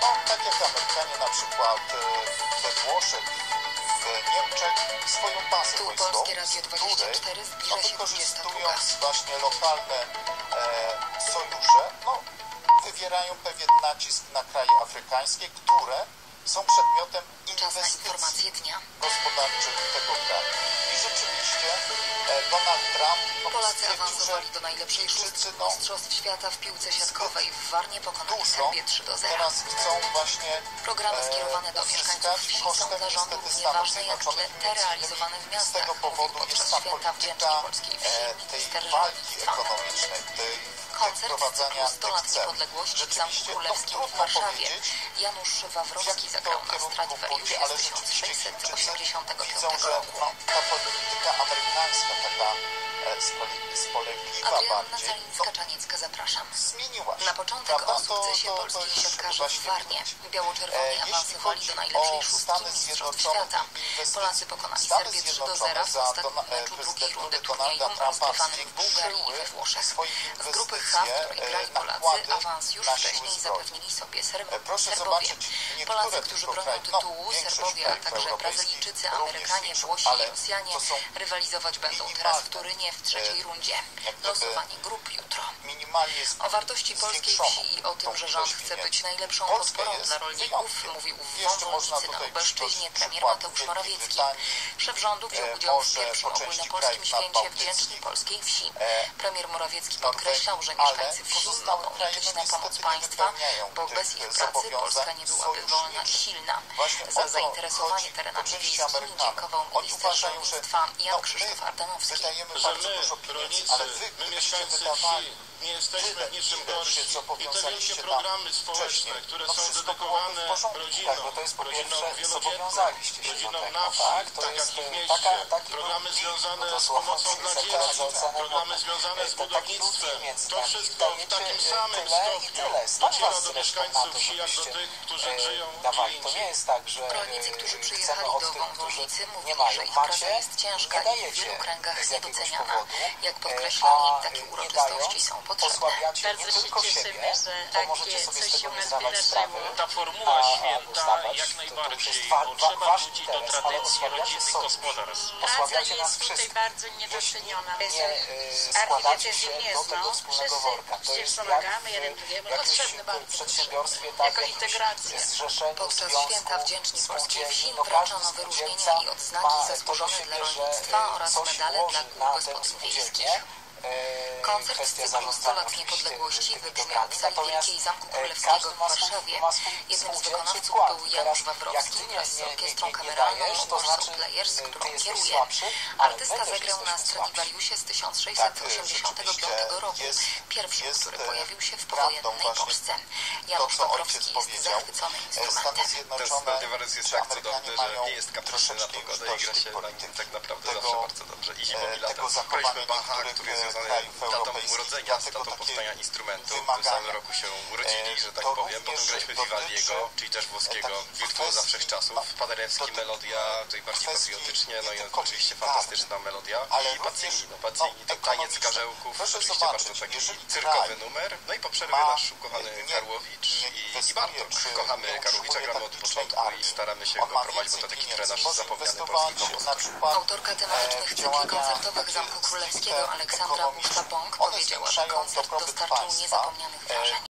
no tak jak Amerykanie na przykład e, we Włoszech, w Niemczech swoją bazę Tu wojskową, której 24 no, zbliża się 22. wykorzystując właśnie lokalne e, sojusze, no, wywierają pewien nacisk na kraje afrykańskie, które są przedmiotem inwestycji gospodarczych tego kraju. I rzeczywiście e, Donald Trump no, Polacy awansowali do najlepszej szóstki no, Mistrzostw Świata w piłce siatkowej. W Warnie pokonali Serbię 3 do 0. teraz chcą właśnie Programy e, skierowane do mieszkańców wsi są dla rządu niestety równie Stanów ważne jak Zjednoczonych. te realizowane w Z miastach. tego Mówił powodu podczas jest ta święta wdzięcznej polityka polskiej e, wsi tej minister walki ekonomicznej, tej, tej wprowadzania cyklu 100 lat tych w Zamku Rzeczywiście, no, Królewskim w trudno Warszawie. powiedzieć, Janusz Wawrowski zagrał na Stradivariusie ale rzeczywiście Chińczycy 1685 widzą, że roku. no, ta polityka amerykańska, taka e, spole- spolegliwa Adrianna bardziej, no, zapraszam. zmieniła się. Na początek Prawda? o sukcesie To- to- to polskich siatkarzy w Warnie. Biało-czerwoni E, awansowali do najlepszej o szóstki Mistrzostw Świata. Polacy pokonali Serbię 3 do Zjednoczone 0 w ostatnim e, meczu drugiej rundy turnieju rozgrywanym w Bułgarii i we Włoszech. Z grupy H, w której e, grali Polacy, nakłady awans już wcześniej zapewnili sobie Serb E, Serbowie. Polacy, którzy bronią no, tytułu, Serbowie, a także Brazylijczycy, Amerykanie, Włosi i Rosjanie są rywalizować będą teraz w Turynie w trzeciej e, rundzie. Losowanie grup jutro. O wartości polskiej wsi i o tym, że rząd chce być najlepszą podporą dla rolników, mówił w Wąwolnicy na Lubelszczyźnie premier Mateusz Morawiecki. Szef rządu wziął e, udział w pierwszym ogólnopolskim święcie wdzięcznej polskiej wsi. e, Premier Morawiecki podkreślał, że mieszkańcy kraje liczyć na pomoc państwa, bo bez ich pracy Polska nie byłaby wolna i silna. Za zainteresowanie terenami wiejskimi Amerykanów. dziękował minister rolnictwa Jan no, Krzysztof Ardanowski. wydajemy że bardzo my, dużo pieniędzy, rolnicy, ale wy, my mieszkańcy wydawali wsi, nie jesteśmy tyle, niczym ile gorsi. I te wielkie programy społeczne, które no są dedykowane w porządku, rodzinom, tak, to jest po rodzinom wielodzietnym, rodzinom do na wsi, tak, tak jak w e, mieście, programy związane no z pomocą dla zakłada dzieci, programy związane z budownictwem. To wszystko w takim samym stopniu dociera do mieszkańców wsi, jak do żebyście, tych, którzy żyją gdzie To nie indziej. jest tak, że Rolnicy, którzy przyjechali do Wąwolnicy, nie mówili, że ich praca jest ciężka i w wielu kręgach niedoceniana. Jak podkreślali, takie uroczystości są potrzebne. Bardzo nie się tylko cieszymy, siebie, że to możecie takie sobie coś z tego się nie nas wydarzyło. Ta formuła a, święta uznawać, jak to- to już najbardziej, bo trzeba wrócić do tradycji rodzinnych gospodarstw. Praca jest tutaj wszystkich. bardzo niedoceniona. Nie e, się tego wspólnego Wszyscy worka. To przecież jest jak pomagamy, w jeden drugiemu. Potrzebny bardzo. tak, Jako integracja. Podczas święta Wdzięczni Polskiej spółdzielni. Wsi No wręczono wyróżnienia i odznaki zasłużone dla rolnictwa e, oraz medale dla kół gospodyń wiejskich. Koncert z cyklu 100 lat niepodległości wybrzmiał w sali Wielkiej Zamku Królewskiego w Warszawie. Jednym z wykonawców był Janusz Wawrowski wraz z orkiestrą kameralną Warsaw Players, którą kieruje. Artysta zagrał na Stradivariusie z 1685 roku, pierwszym, który pojawił się w powojennej Polsce. Janusz Wawrowski jest zachwycony instrumentem. Ten Stradivarius jest tak cudowny, że nie jest kapryśny na pogodę i gra się na nim tak naprawdę zawsze bardzo dobrze. I zimą i latem. Graliśmy Bacha, który jest związany datą urodzenia z datą powstania instrumentu. W tym samym roku się urodzili, że tak powiem. Potem graliśmy Vivaldiego, czyli też włoskiego wirtuoza wszechczasów. Paderewski, melodia, tutaj bardziej patriotycznie, no i oczywiście fantastyczna melodia. I Pacini, no Pacini to taniec karzełków, oczywiście bardzo taki cyrkowy numer. No i po przerwie nasz ukochany Karłowicz i, i Bartok. Kochamy Karłowicza, gramy od początku i staramy się go prowadzić, bo to taki trenaż zapomniany polski kompozytor. Autorka tematycznych cykli koncertowych Zamku Królewskiego Aleksandra Buszta-Bąk powiedziała, że koncert dostarczył niezapomnianych wrażeń.